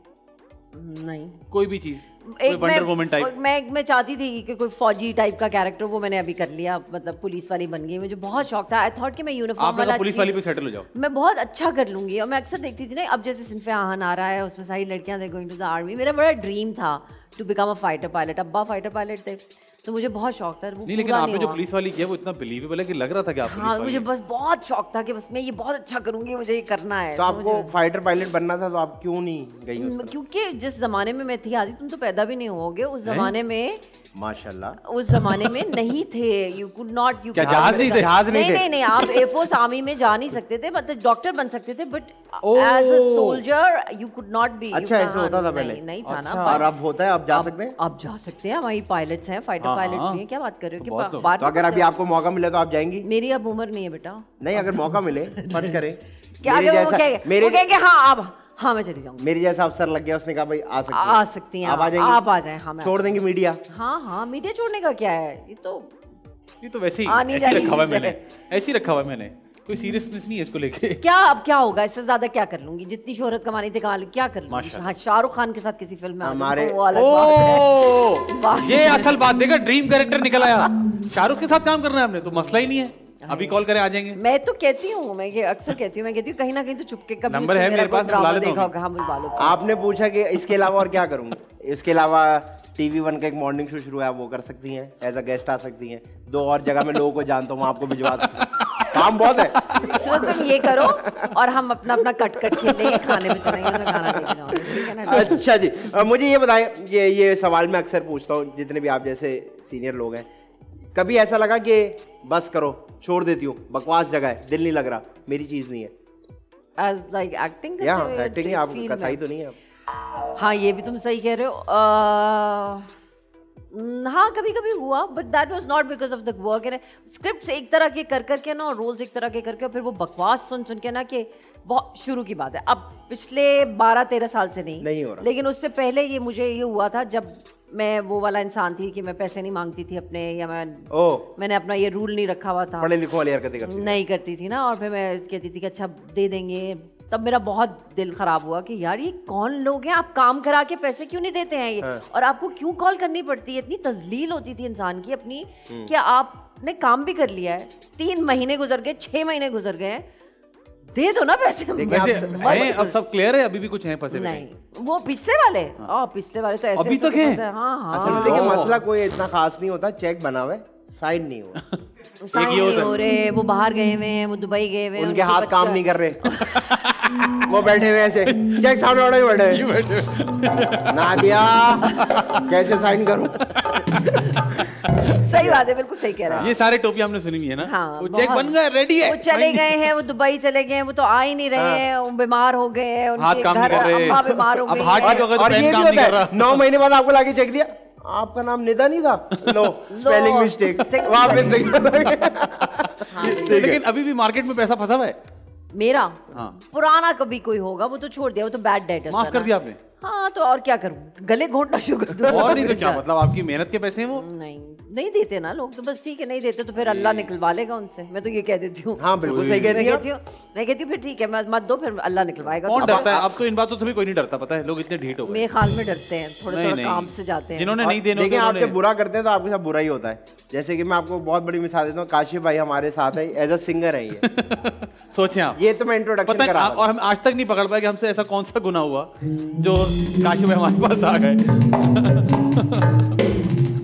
नहीं। कोई भी चीज़ एक वंडर मैं वुमन टाइप मैं मैं चाहती थी कि कोई फौजी टाइप का कैरेक्टर वो मैंने अभी कर लिया मतलब पुलिस वाली बन गई। मुझे बहुत शौक था। आई थॉट कि मैं यूनिफॉर्म वाला पुलिस वाली पे सेटल हो जाओ। मैं बहुत अच्छा कर लूँगी। और मैं अक्सर देखती थी ना अब जैसे सिंफे आहान आ रहा है उसमें सारी लड़कियाँ they going to the army मेरा बड़ा ड्रीम था to become a fighter pilot अब्बा फाइटर पायलट थे। तो मुझे बहुत शौक था वो नहीं लेकिन आपने जो पुलिस वाली किया वो इतना बिलीवेबल है कि लग रहा था कि आप हाँ मुझे बस बहुत शौक था कि बस मैं ये बहुत अच्छा करूँगी मुझे ये करना है। तो आपको फाइटर पायलट बनना था तो आप क्यों नहीं गई क्योंकि जिस जमाने में मैं थी आदि तुम तो पैदा भी नहीं होगे उस जमाने में माशाल्लाह। उस जमाने में नहीं थे। यू कुड नॉट यू क्या जहाज़ नहीं थे? जहाज़ नहीं नहीं नहीं आप एयरफोर्स आर्मी में जा नहीं सकते थे मतलब डॉक्टर बन सकते थे but. As a soldier you could not be अच्छा, ऐसे होता था पहले? नहीं, नहीं था ना और अब होता है आप जा सकते हैं? आप जा सकते हैं हमारी पायलट्स हैं फाइटर हाँ, पायलट्स हाँ। भी हैं क्या बात कर रहे हो? कि बहुत तो। बार तो अगर अभी आपको मौका मिले तो आप जाएँगी। मेरी अब उम्र नहीं है बेटा। नहीं अगर मौका मिले फ़र्ज़ *laughs* करें। क्या मेरे अगर वो जैसा मेरे वो कहेंगे हाँ आप हाँ मैं चली जाऊँगी। मेरे जैसा अफसर लग गया उसने कहा भाई आ सकती आ सकती हैं आप आ जाएँगे जाएँगी। आप आ जाएँ हाँ मैं छोड़ देंगे मीडिया। हाँ हाँ मीडिया छोड़ने का क्या है? ये तो ये तो वैसे ही ऐसे ही रखा हुआ है मैंने। ऐसी रखा हुआ है मैंने। कोई सीरियसनेस नहीं है इसको लेके। क्या अब क्या होगा? इससे ज़्यादा क्या कर लूँगी? जितनी शोहरत कमानी थी कमा क्या कर लूँगी? हाँ शाहरुख खान के साथ किसी फ़िल्म में हमारे- है। ये असल बात देखा ड्रीम कैरेक्टर निकल आया। शाहरुख के साथ काम करना है आपने तो मसला ही नहीं है। अभी कॉल करें आ जाएँगे। मैं तो कहती हूँ मैं ये अक्सर कहती हूँ मैं कहती हूँ कहीं ना कहीं तो चुपके का नंबर है मेरे पास, बुला लेता देखा हूँ होगा। हाँ बालो आपने पूछा कि इसके अलावा और क्या करूँगी इसके अलावा टीवी वन का एक मॉर्निंग शो शुरू है आप वो कर सकती हैं एज अ गेस्ट आ सकती हैं। दो और जगह में लोगों को जानता हूँ आपको भिजवा सकती हैं। काम बहुत है। इस वक्त तुम ये करो और हम अपना अपना कट कट खेल लेंगे खाने में चलेंगे उसमें खाना लेके जाओगे ठीक है ना? अच्छा जी। मुझे ये बताएँ ये ये सवाल मैं अक्सर पूछता हूँ जितने भी आप जैसे सीनियर लोग हैं। कभी ऐसा लगा कि बस करो छोड़ देती हूँ बकवास जगह है दिल नहीं लग रहा मेरी चीज़ नहीं है? एज लाइक एक्टिंग या एक्टिंग आप कसाई तो नहीं है। आप हाँ ये भी तुम सही कह रहे हो। हाँ कभी कभी हुआ but that was not because of the work and script एक तरह के कर करके ना और रोल्स एक तरह के करके और फिर वो बकवास सुन सुन के ना कि बहुत शुरू की बात है। अब पिछले बारह तेरह साल से नहीं। नहीं हो रहा। लेकिन उससे पहले ये मुझे ये हुआ था जब मैं वो वाला इंसान थी कि मैं पैसे नहीं मांगती थी अपने या मैं ओ मैंने अपना ये रूल नहीं रखा हुआ था। पढ़े लिखों वाली हरकतें करती नहीं करती थी ना और फिर मैं कहती थी कि अच्छा दे देंगे। तब मेरा बहुत दिल खराब हुआ कि यार ये कौन लोग हैं? आप काम करा के पैसे क्यों नहीं देते हैं ये? और आपको क्यों कॉल करनी पड़ती है? इतनी तजलील होती थी इंसान की अपनी कि आपने काम भी कर लिया है। तीन महीने गुजर गए छह महीने गुजर गए हैं। दे दो ना पैसे। देखिए, वैसे हैं अब सब क्लियर है अभी भी कुछ हैं फंसे हुए नहीं वो पिछले वाले? हाँ। पिछले वाले तो ऐसे अभी ऐसे तक हैं? हाँ हाँ। असल में देखिए मसला कोई इतना खास नहीं होता चेक बना हुआ है। साइन नहीं हुआ। *laughs* साइन नहीं हो रहे वो बाहर गए हुए हैं वो दुबई गए हुए हैं उनके हाथ काम नहीं कर रहे। वो बैठे हुए ऐसे। चेक सामने वाले ही बैठे हुए ना दिया कैसे साइन करूँ? सही बात है बिल्कुल सही कह रहा है। ये सारे टोपी हमने सुनी हुई है ना? हाँ, वो चेक बन गया रेडी है वो चले गए हैं वो दुबई चले गए हैं वो तो आ ही नहीं रहे हैं। वो बीमार हो गए हैं उनके काम नहीं घर कर रहे। अम्मा बीमार हो गई हैं। तो और ये भी होता है नौ महीने बाद आपको लाके चेक दिया? आपका नाम निदा नहीं था? लो *laughs* स्पेलिंग मिस्टेक *laughs* वापस सही हाँ, *laughs* लेकिन अभी भी मार्केट में पैसा फंसा हुआ है? मेरा? हाँ। पुराना कभी कोई होगा? वो तो छोड़ दिया वो तो बैड डेट माफ़ कर दिया आपने? हाँ तो और क्या करूँ? गले घोटना शुरू कर दूँ। और नहीं तो क्या मतलब आपकी मेहनत के पैसे हैं वो? नहीं नहीं देते ना लोग तो बस ठीक है नहीं देते तो फिर अल्लाह निकलवा लेगा उनसे। मैं तो ये कह देती हूँ। हाँ बिल्कुल सही मैं कहती कहती हूँ मैं कहती हूँ फिर ठीक है मत मत दो फिर अल्लाह निकलवाएगा। कौन तो डरता है? अब तो इन बातों से भी कोई नहीं डरता पता है? लोग इतने ढीठ हो गए। मेरे ख्याल में डरते हैं थोड़े थोड़ा काम से जाते हैं। जिन्होंने नहीं देने देखिए होते आप उन्होंने- जब बुरा करते हैं तो आपके साथ बुरा ही होता है। जैसे कि मैं आपको बहुत बड़ी मिसाल देता हूँ काशिफ भाई हमारे साथ है एज अ सिंगर है ये। *laughs* सोचें आप। ये तो मैं इंट्रोडक्शन करा और हम आज तक नहीं पकड़ पाए कि हमसे ऐसा कौन सा गुना हुआ जो काशी में हमारे पास आ गए।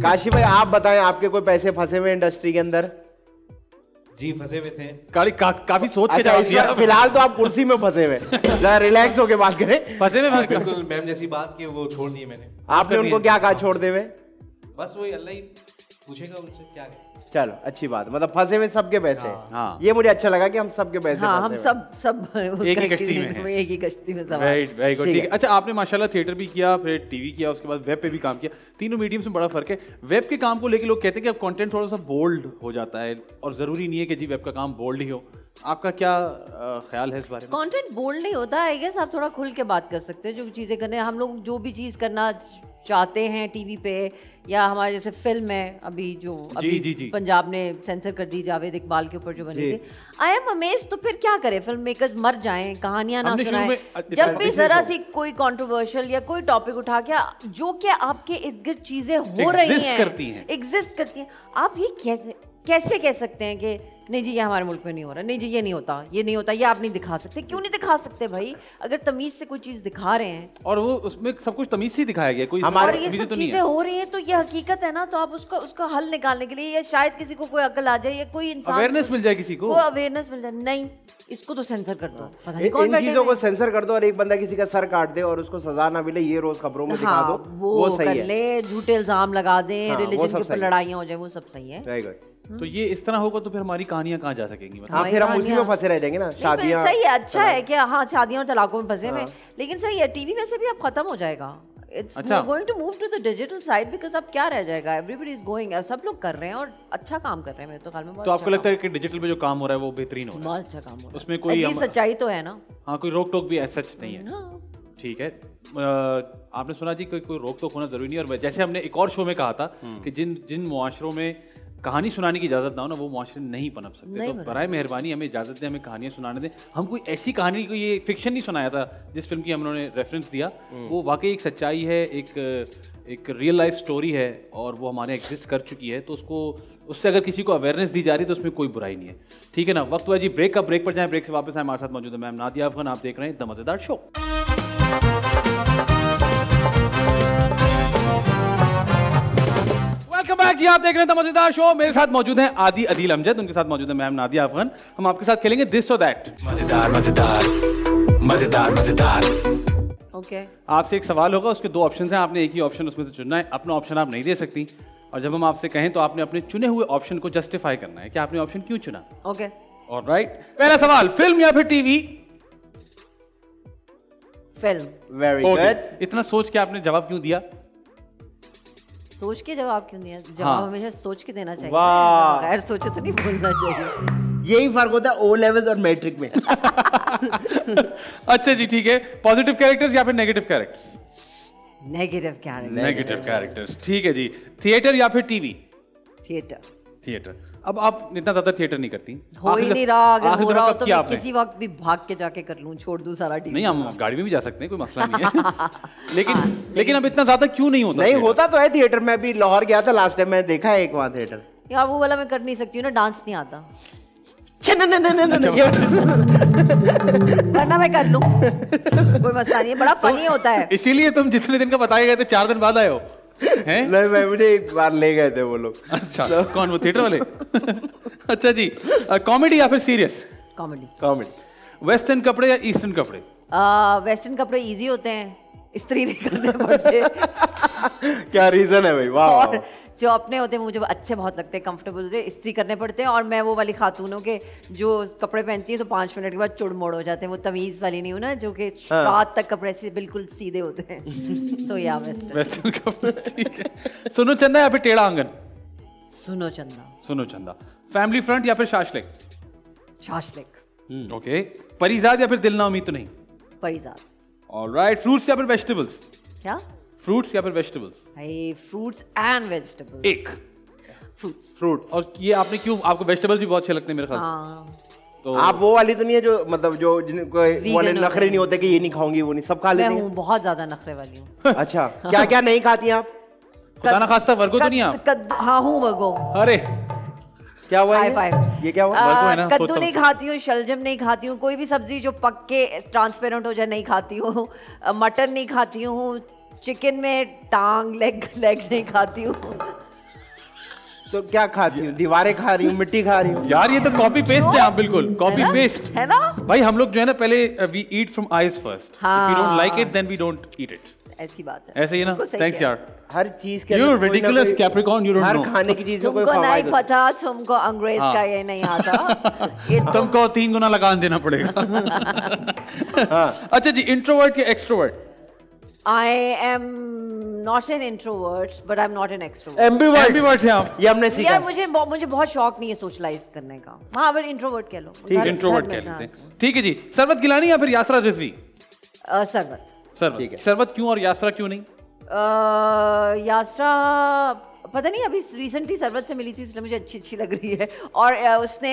काशिफ भाई आप बताएँ आपके कोई पैसे फंसे हुए इंडस्ट्री के अंदर? जी फंसे हुए थे। काली का, काफ़ी सोच के अच्छा जवाब इस दिया। फ़िलहाल तो आप कुर्सी में फंसे हुए। जरा रिलैक्स होके बात करें। फंसे में बिल्कुल मैम जैसी बात की वो छोड़ दिए मैंने। आपने उनको क्या कहा छोड़ दे हुए? बस वही अल्लाह ही पूछेगा उनसे क्या चलो अच्छी बात। मतलब फंसे हुए सबके पैसे। हाँ। ये मुझे अच्छा लगा कि हम सबके पैसे हाँ हम सब सब *laughs* एक ही कश्ती में एक ही कश्ती में सवार। राइट वेरी गुड ठीक है। है। अच्छा आपने माशाल्लाह थिएटर भी किया फिर टीवी किया उसके बाद वेब पे भी काम किया। तीनों मीडियम्स में बड़ा फ़र्क है। वेब के काम को लेकर लोग कहते हैं कि अब कंटेंट थोड़ा सा बोल्ड हो जाता है और ज़रूरी नहीं है कि जी वेब का काम बोल्ड ही हो। आपका क्या ख्याल है इस बारे में? कंटेंट बोल्ड नहीं होता आई गेस आप थोड़ा खुल के बात कर सकते हैं जो चीज़ें करने हम लोग जो भी चीज़ करना चाहते हैं टीवी पे या हमारे जैसे फ़िल्म है अभी जो अभी जी, जी। पंजाब ने सेंसर कर दी जावेद इकबाल के ऊपर जो बनी थी। आई एम अमेज तो फिर क्या करें? फ़िल्म मेकर्स मर जाएँ कहानियाँ ना सुनाएँ। जब भी जरा सी कोई कंट्रोवर्शियल या कोई टॉपिक उठा के जो कि आपके इर्द गिर्द चीज़ें हो रही हैं करती हैं। एग्जिस्ट करती हैं। आप ये कैसे कैसे कह सकते हैं कि नहीं जी ये हमारे मुल्क में नहीं हो रहा। नहीं जी ये नहीं होता। ये नहीं होता। ये आप नहीं दिखा सकते। क्यों नहीं दिखा सकते भाई? अगर तमीज से कोई चीज़ दिखा रहे हैं। और वो उसमें सब कुछ तमीज से ही दिखाया गया। कोई हमारे- ये सब तो चीज़ें है। हो रही हैं तो ये हकीकत है ना तो आप उसका उसका हल निकालने के लिए या शायद किसी को कोई अकल आ जाए या कोई इंसान अवेयरनेस मिल जाए किसी को। अवेयरनेस मिल जाए। नहीं इसको तो सेंसर कर दो। पता नहीं इन कौन इन चीज़ों को सेंसर कर दो और एक बंदा किसी का सर काट दे और उसको सजा ना मिले ये रोज खबरों में दिखा हाँ दो। वो, वो सही है। झूठे इल्ज़ाम लगा दें हाँ, रिलीजन के ऊपर लड़ाइयाँ हो जाए वो सब सही है। वेरी गुड तो ये इस तरह होगा तो फिर हमारी कहानियाँ कहाँ जा सकेंगी? मतलब हाँ फिर हम उसी में फंसे रह जाएँगे ना शादियाँ सही है अच्छा है कि हाँ शादियों और तलाकों में फंसे में लेकिन सही है टीवी वैसे भी अब खत्म हो जाएगा। इट्स अच्छा। Going to move to the digital side because अब क्या रह जाएगा? एवरीबडी इज़ गोइंग सब लोग कर रहे हैं और अच्छा काम कर रहे हैं। मेरे तो ख्याल में तो आपको अच्छा लगता है कि डिजिटल में जो काम हो रहा है वो बेहतरीन हो रहा है? अच्छा काम हो रहा है। उसमें कोई सच्चाई तो है ना। हाँ कोई रोक टोक भी सच नहीं है। हाँ। ठीक है। आपने सुना जी कोई कोई रोक टोक होना ज़रूरी नहीं है। और जैसे हमने एक और शो में कहा था हम्म। कि जिन जिन मुआशरों में कहानी सुनाने की इजाज़त ना हो ना वो मुआशरे नहीं पनप सकते। नहीं तो बराए मेहरबानी हमें इजाज़त दें हमें कहानियाँ सुनाने दें। हम कोई ऐसी कहानी को ये फिक्शन नहीं सुनाया था जिस फ़िल्म की हम उन्होंने रेफरेंस दिया। हम्म। वो वाकई एक सच्चाई है एक एक रियल लाइफ स्टोरी है और वो हमारे एग्जिस्ट कर चुकी है तो उसको उससे अगर किसी को अवेयरनेस दी जा रही है तो उसमें कोई बुराई नहीं है। ठीक है ना? वक्त हुआ जी ब्रेक का ब्रेक पर जाए ब्रेक से वापस आए हमारे साथ मौजूद है मैम नादिया अफगान आप देख रहे हैं द मज़ेदार शो वेलकम बैक जी आप देख रहे हैं मज़ेदार शो। मेरे साथ मौजूद हैं आदि अदील अमजद उनके साथ मौजूद है मैम नादिया अफगान। हम आपके साथ खेलेंगे दिस और दैट मज़ेदार मज़ेदार मज़ेदार मज़ेदार। ओके आपसे एक सवाल होगा उसके दो ऑप्शन हैं आपने एक ही ऑप्शन उसमें से चुनना है अपना ऑप्शन आप नहीं दे सकती। और जब हम आपसे कहें तो आपने अपने चुने हुए ऑप्शन को जस्टिफाई करना है कि आपने ऑप्शन क्यों चुना। ओके और राइट पहला सवाल फ़िल्म या फिर टीवी फ़िल्म वेरी गुड इतना सोच के आपने जवाब क्यों दिया? सोच के जवाब क्यों दिया? जवाब हाँ। हमेशा सोच के देना चाहिए। वाह। बगैर सोचे तो नहीं बोलना चाहिए। यही फ़र्क होता है ओ लेवल और मैट्रिक में। *laughs* अच्छा जी ठीक है। पॉजिटिव कैरेक्टर्स या फिर negative characters negative character negative characters ठीक है जी। थिएटर या फिर टीवी थिएटर थिएटर अब आप इतना ज़्यादा थिएटर नहीं करती। हो ही नहीं रहा अगर हो रहा हो तो मैं किसी वक्त भी भाग के जाके कर लूँ छोड़ दूँ सारा टीवी नहीं हम गाड़ी में भी जा सकते हैं कोई मसला नहीं है। *laughs* लेकिन लेकिन अब इतना ज़्यादा क्यों नहीं होता नहीं होता तो है थिएटर में भी लाहौर गया था लास्ट टाइम मैं देखा है एक वहाँ थिएटर यार वो वाला मैं कर नहीं सकती हूँ ना डांस नहीं आता। छे, न, न, न, न, न, न, ये- वरना मैं कर लूँ। कोई मसला नहीं है बड़ा फनी होता है। इसीलिए तुम जितने दिन का बताए गए थे चार दिन बाद आए हो। हैं? नहीं मैं मुझे एक बार ले गए थे वो लोग। अच्छा कौन वो थिएटर वाले? अच्छा जी कॉमेडी या फिर सीरियस कॉमेडी कॉमेडी वेस्टर्न कपड़े या ईस्टर्न कपड़े? वेस्टर्न कपड़े इजी होते हैं स्त्री नहीं करने पड़ते। *laughs* क्या रीजन है भाई? वाह। जो अपने होते हैं मुझे अच्छे बहुत लगते हैं कंफर्टेबल होते हैं इस्त्री करने पड़ते हैं और मैं वो वाली खातून कि जो कपड़े पहनती है तो पाँच मिनट के बाद चुड़ मोड़ हो जाते हैं वो तमीज़ वाली नहीं हूँ ना जो कि हाँ। रात तक कपड़े से बिल्कुल सीधे होते हैं। सो या वेस्टर्न कपड़े सुनो चंदा या फिर टेढ़ा आँगन? सुनो चंदा। सुनो चंदा। फैमिली फ्रंट या फिर शाशलिक शाशलिक ओके परिजाद या फिर दिल ना उम्मीद तो नहीं परिजात ऑलराइट फ्रूट्स या फिर वेजिटेबल्स क्या? फ्रूट्स या फिर वेजिटेबल्स भाई फ्रूट्स एंड वेजिटेबल्स एक। फ्रूट्स फ्रूट और ये आपने क्यों आपको वेजिटेबल्स भी बहुत अच्छे लगते हैं मेरे ख्याल से? हाँ। तो आप वो वाली तो नहीं है जो मतलब जो जिनको वाले नखरे नहीं होते कि ये नहीं खाऊँगी वो नहीं सब खा लेती हूँ? हैं बहुत ज़्यादा नखरे वाली हूँ। *laughs* अच्छा क्या क्या नहीं खाती हैं आप? खुदा ना खास्ता वर्गो तो नहीं आप? हाँ हूँ वगो अरे। क्या हुआ हाई ये? फाइव ये क्या हुआ? वर्गो है ना, कद्दू नहीं खाती हूँ शलजम नहीं खाती हूँ कोई भी सब्ज़ी जो पक के ट्रांसपेरेंट हो जाए नहीं खाती हूँ। मटन नहीं खाती हूँ चिकन में टांग लेग लेग नहीं खाती हूँ। तो क्या खाती हूँ? दीवारें खा रही हूँ मिट्टी खा रही हूँ। यार ये तो कॉपी पेस्ट है आप बिल्कुल कॉपी पेस्ट है ना? भाई हम लोग जो है ना पहले we eat from eyes first if we don't हाँ। Like it then we don't eat it ऐसी बात है। ऐसे ही ना? थैंक्स यार। हर चीज़ के You're अंदर कोई ना ridiculous, कोई- Capricorn, you don't हर खाने की चीज़ तुमको नहीं है। पता तुमको अंग्रेज़ हाँ। का ये नहीं आता। *laughs* ये तुम तुमको तीन गुना लगान देना पड़ेगा। *laughs* हाँ। *laughs* अच्छा जी इंट्रोवर्ट या extrovert I am not an introvert, but I'm not an extrovert. Ambivert ambivert हैं आप। ये हमने सीखा। यार मुझे मुझे बहुत शौक नहीं है सोशलाइज करने का। हाँ पर इंट्रोवर्ट कह लो। घर- इंट्रोवर्ट कह लेते हाँ। ठीक है जी। सरवत गिलानी या फिर यासरा रिजवी सरवत सरवत ठीक है। सरवत क्यों और यासरा क्यों नहीं? अ, यास्रा पता नहीं अभी रिसेंटली सरवत से मिली थी इसलिए मुझे अच्छी अच्छी लग रही है। और उसने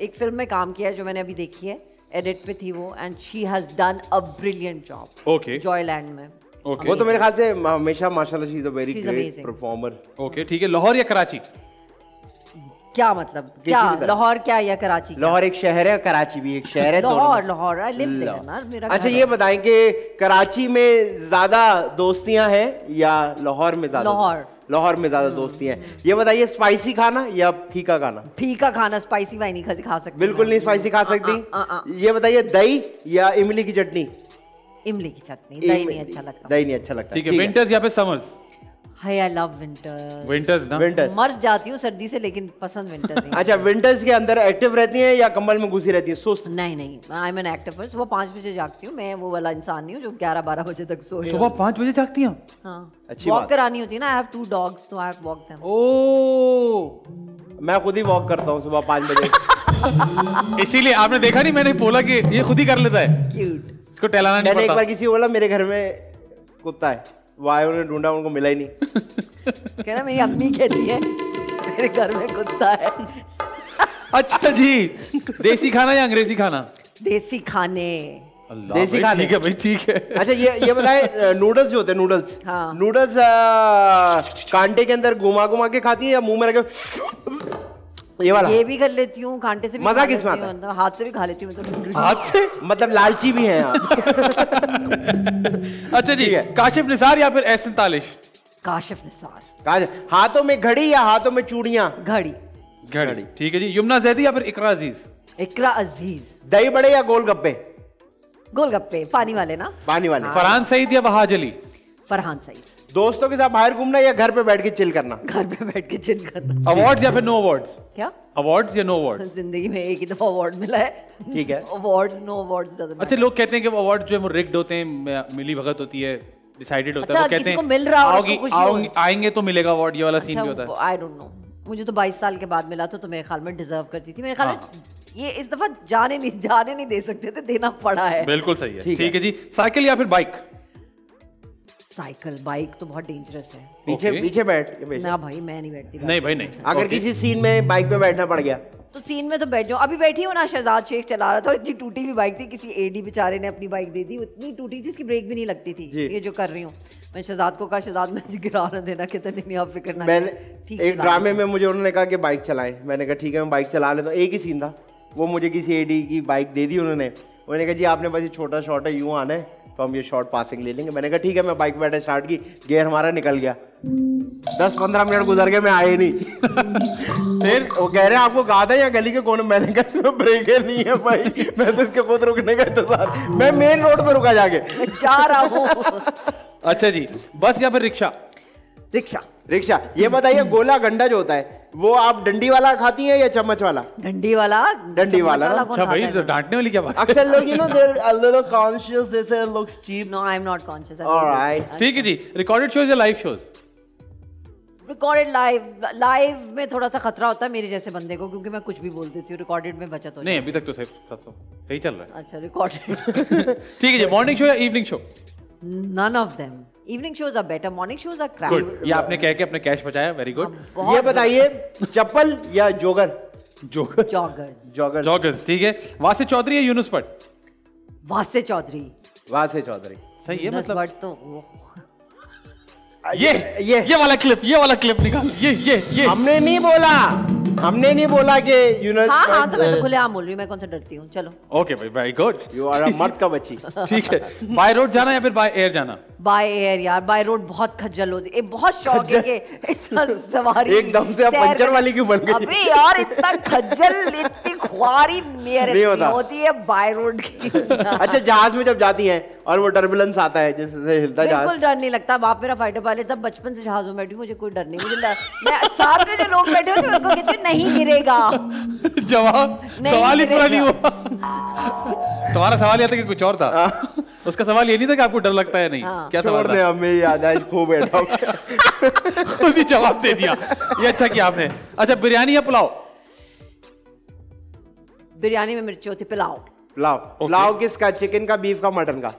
एक फ़िल्म में काम किया है जो मैंने अभी देखी है। एडिट पे थी वो and she has done a brilliant job okay Joyland में. ओके वो तो मेरे ख्याल से हमेशा माशाल्लाह she is a very great performer okay ठीक है लाहौर या कराची? क्या मतलब? क्या लाहौर क्या या कराची लाहौर एक शहर है कराची भी एक शहर है लाहौर लाहौर मेरा अच्छा ये बताएँ कि कराची में ज़्यादा दोस्तियाँ हैं या लाहौर में ज़्यादा? लाहौर। लाहौर में ज़्यादा दोस्तियाँ है। ये बताइए स्पाइसी खाना या फीका खाना? फीका खाना स्पाइसी वाई नहीं खा- खा सकती बिल्कुल नहीं स्पाइसी खा आ, आ, आ, सकती ये बताइए दही या इमली की चटनी? इमली की चटनी दही नहीं अच्छा लगता। दही नहीं अच्छा लगता। ठीक है विंटर्स या फिर समर्स हाय आई लव विंटर विंटर्स ना? विंटर्स मर जाती हूँ सर्दी से लेकिन पसंद विंटर ही अच्छा विंटर्स के अंदर एक्टिव रहती हैं या कंबल में घुसी रहती हैं? सुस्त नहीं नहीं I am an active person सुबह पाँच बजे जागती हूँ मैं वो वाला इंसान नहीं हूँ जो ग्यारह बारह बजे तक सोए सुबह पाँच बजे जागती हैं? हाँ। अच्छी वॉक करानी होती है ना आई हैव टू डॉग्स तो आई हैव वॉक देम ओ! मैं खुद ही वॉक करता हूँ सुबह पाँच बजे। *laughs* इसीलिए आपने देखा नहीं मैंने बोला कि ये खुद ही कर लेता है। क्यूट इसको टहलाना नहीं मैंने एक बार किसी को बोला मेरे घर में कुत्ता है। वो आए उन्होंने ढूंढा उनको मिला ही नहीं। *laughs* कह रहा मेरी अम्मी कहती है मेरे घर में कुत्ता है। *laughs* अच्छा जी देसी खाना या अंग्रेज़ी खाना? देसी खाने। देसी खाने। ठीक है भाई ठीक है। अच्छा ये ये बताए नूडल्स *laughs* जो होते हैं नूडल्स हाँ। नूडल्स कांटे के अंदर घुमा घुमा के खाती है या मुँह में रख के ये वाला। ये भी कर लेती हूँ कांटे से भी मज़ा किसमें आता हूँ, हाथ से भी खा लेती हूँ मैं तो हाथ से? मतलब लालची भी है *laughs* अच्छा जी काशिफ निसार या फिर एहसन तालिश? काशिफ निसार। हाथों में घड़ी या हाथों में चूड़िया? घड़ी। घड़ी ठीक है जी। यमुना जैदी या फिर इकरा अज़ीज़? इकरा अज़ीज़। दही बड़े या गोलगप्पे? गोलगप्पे पानी वाले ना? पानी वाले। फरहान सईद या बहाज अली फरहान सईद। दोस्तों के साथ बाहर घूमना या घर पे बैठ के चिल करना? घर पे बैठ के चिल करना। अवार्ड्स या फिर नो अवार्ड्स क्या? अवार्ड्स या नो अवार्ड्स ज़िंदगी में एक ही दफ़ा अवार्ड मिला है। ठीक है। अवार्ड्स नो अवार्ड्स अच्छा लोग कहते हैं कि अवार्ड जो है वो रिग्ड होते हैं मिली भगत होती है डिसाइडेड होता है। अच्छा, वो कहते हैं मिल रहा हो, आओगी हो। आएँगे तो मिलेगा अवार्ड ये वाला सीन भी होता है। आई डोंट नो मुझे तो 22 साल के बाद मिला था तो मेरे ख्याल में डिजर्व करती थी। मेरे ख्याल हाँ। में ये इस दफ़ा जाने नहीं जाने नहीं दे सकते थे देना पड़ा है। बिल्कुल सही है। ठीक ठीक है जी। साइकिल या फिर बाइक साइकिल बाइक तो बहुत डेंजरस है। पीछे Okay. पीछे बैठ ना भाई मैं नहीं बैठती नहीं भाई नहीं। अगर Okay. किसी सीन में बाइक पे बैठना पड़ गया। तो सीन में तो बैठ जाओ। अभी बैठी हूँ ना शहजाद शेख चला रहा था और इतनी टूटी हुई बाइक थी किसी एडी बेचारे ने अपनी बाइक दे दी उतनी टूटी जिसकी ब्रेक भी नहीं लगती थी। ये जो कर रही हूँ। मैं शहजाद को कहा शहजाद मैं *laughs* गिरा ना देना कहते नहीं नहीं आप फ़िक्र ना मैंने एक ड्रामे में मुझे उन्होंने कहा कि बाइक चलाएँ। मैंने कहा ठीक है मैं बाइक चला लेता हूँ। एक ही सीन था। वो मुझे किसी एडी की बाइक दे दी उन्होंने। उन्होंने कहा जी आपने बस ये छोटा शॉट है यूँ आना है। तो हम ये शॉर्ट पासिंग ले लेंगे। मैंने कहा ठीक है मैं बाइक बैठे स्टार्ट की गियर हमारा निकल गया। दस पंद्रह मिनट गुजर गए मैं आए नहीं। *laughs* फिर वो कह रहे हैं आपको कहा था या गली के कोने? मैंने कहा ब्रेक ब्रेकर नहीं है भाई। मैं तो इसके खुद रुकने का इंतज़ार मैं मेन रोड पे रुका जाके। मैं जा रहा हूँ। *laughs* अच्छा जी बस या फिर रिक्शा? रिक्शा। रिक्शा। ये बताइए गोला गंडा जो होता है वो आप डंडी वाला खाती हैं या चम्मच वाला डंडी वाला डंडी वाला अच्छा भाई तो डांटने वाली क्या बात है? अक्सर लोग you know they are little conscious they say looks cheap. I All don't do right. that. ठीक है जी रिकॉर्डेड शोज़ या live shows recorded live live में थोड़ा सा खतरा होता है मेरे जैसे बंदे को क्योंकि मैं कुछ भी बोल देती हूँ रिकॉर्डेड में बचत हो नहीं अभी तक तो सही सब तो सही चल रहा है अच्छा रिकॉर्डेड *laughs* ठीक है जी मॉर्निंग शो या evening show none of them evening shows are better morning shows are crap good ये आपने कह के अपने कैश बचाया वेरी गुड ये बताइए चप्पल या jogger joker joggers jogger joggers ठीक है। वासिफ चौधरी या यूनुस भट्ट? वासे चौधरी। वहाँ से चौधरी। सही है मतलब भट्ट तो ये ये। ये वाला क्लिप ये वाला क्लिप निकाल ये ये ये। हमने नहीं बोला। हमने नहीं बोला कि यूनिट हाँ हाँ तो मैं तो खुलेआम बोल रही हूँ मैं कौन सा डरती हूँ? चलो। ओके भाई वेरी गुड यू आर मर्द का बच्ची। *laughs* ठीक है बाय रोड जाना या फिर बाय एयर जाना? बाय एयर यार बाय रोड बहुत खज्जल होती है। बहुत शौक है कि इतना सवारी *laughs* एकदम से आप पंचर वाली क्यों बन गई? अबे यार इतना खज्जल इतनी खुआरी मेरे से होती। है बाय रोड की। *laughs* अच्छा जहाज़ में जब जाती हैं और वो टर्बुलेंस आता है जैसे हिलता जहाज़। बिल्कुल डर नहीं लगता। बाप मेरा फाइटर पायलट था बचपन से जहाजों में बैठी मुझे कोई डर नहीं। मुझे मैं साथ में जो लोग बैठे होते उनको कहती हूँ नहीं गिरेगा। *laughs* जवाब सवाल ही पूरा नहीं हुआ। तुम्हारा सवाल ये था कि कुछ और था। उसका सवाल ये नहीं था कि आपको डर लगता है नहीं। हाँ। क्या सवाल था? अब मेरी यादाश्त खो बैठा हूँ। *laughs* खुद ही जवाब दे दिया। ये अच्छा किया आपने। अच्छा बिरयानी या पुलाव? बिरयानी में मिर्ची होती पुलाव। पुलाव। पुलाव किसका? चिकन का बीफ का मटन का?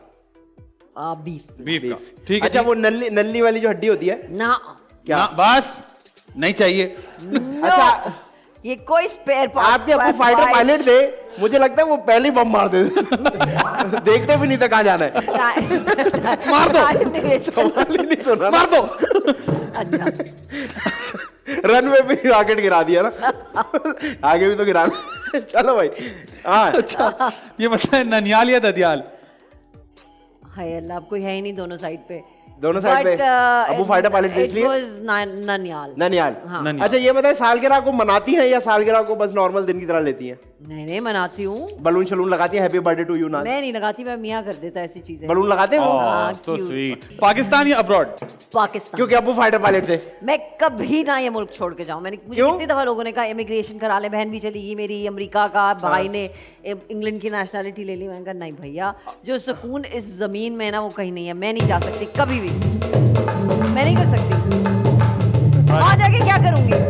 आ, बीफ। बीफ का। ठीक है अच्छा वो नल्ली नल्ली वाली जो हड्डी होती है? ना। क्या? ना, बस नहीं चाहिए। अच्छा ये कोई स्पेयर पार्ट आपके अपने फाइटर पायलट थे मुझे लगता है वो पहले ही बम मार देते देखते भी नहीं था कहाँ जाना है। *laughs* मार दो। नहीं सुना ना। *laughs* मार दो। अच्छा। रनवे पे रॉकेट गिरा दिया ना। आगे भी तो गिरा। चलो भाई। हाँ। अच्छा ये बताए ननियाल या ददियाल? हाय अल्लाह आपको है ही नहीं दोनों साइड पे। दोनों side पे? अबू फाइटर पायलट थे इसलिए? ननियाल ननियाल। हाँ। अच्छा ये बताए सालगिरह को मनाती हैं या सालगिरह को बस नॉर्मल दिन की तरह लेती हैं? नहीं नहीं मनाती हूँ। बलून शलून लगाती हैं हैप्पी बर्थडे टू यू ना मैं नहीं लगाती मैं मियाँ कर देता ऐसी चीज़ें। बलून लगाते हैं वो? हाँ, सो स्वीट पाकिस्तान या अब्रॉड पाकिस्तान। क्योंकि अबू फाइटर पायलट थे। मैं कभी ना ये मुल्क छोड़ के जाऊँ। मैंने मुझे कितनी दफ़ा लोगों ने कहा इमिग्रेशन करा ले बहन भी चली गई मेरी अमेरिका का भाई ने इंग्लैंड की नेशनैलिटी ले ली। मैंने कहा नहीं भैया जो सुकून इस ज़मीन में है ना वो कहीं नहीं है। मैं नहीं जा सकती कभी भी। मैं नहीं कर सकती। वहाँ जाके क्या करूँगी?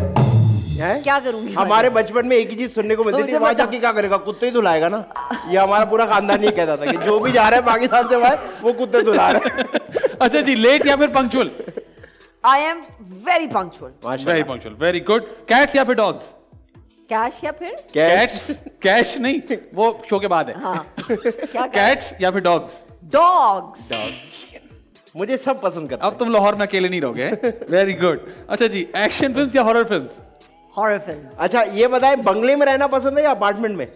हैं? क्या करूँगी हमारे बचपन में एक ही चीज़ सुनने को मिलती तो थी वहाँ जाके क्या करेगा? कुत्ते ही धुलाएगा ना? ये हमारा पूरा खानदान ये कहता था कि जो भी जा रहा है पाकिस्तान से बाहर वो कुत्ते धुला रहा है। *laughs* अच्छा जी लेट या फिर punctual I am very punctual very punctual very good cats या फिर डॉग्स कैश या फिर? कैट्स कैश नहीं वो शो के बाद है। हाँ। *laughs* क्या कैट्स या फिर डॉग्स डॉग्स मुझे सब पसंद करते अब तुम लाहौर में अकेले नहीं रहोगे। *laughs* वेरी गुड अच्छा जी एक्शन फ़िल्म या हॉरर फ़िल्म हॉरर फ़िल्म अच्छा ये बताएँ बंगले में रहना पसंद है या अपार्टमेंट में?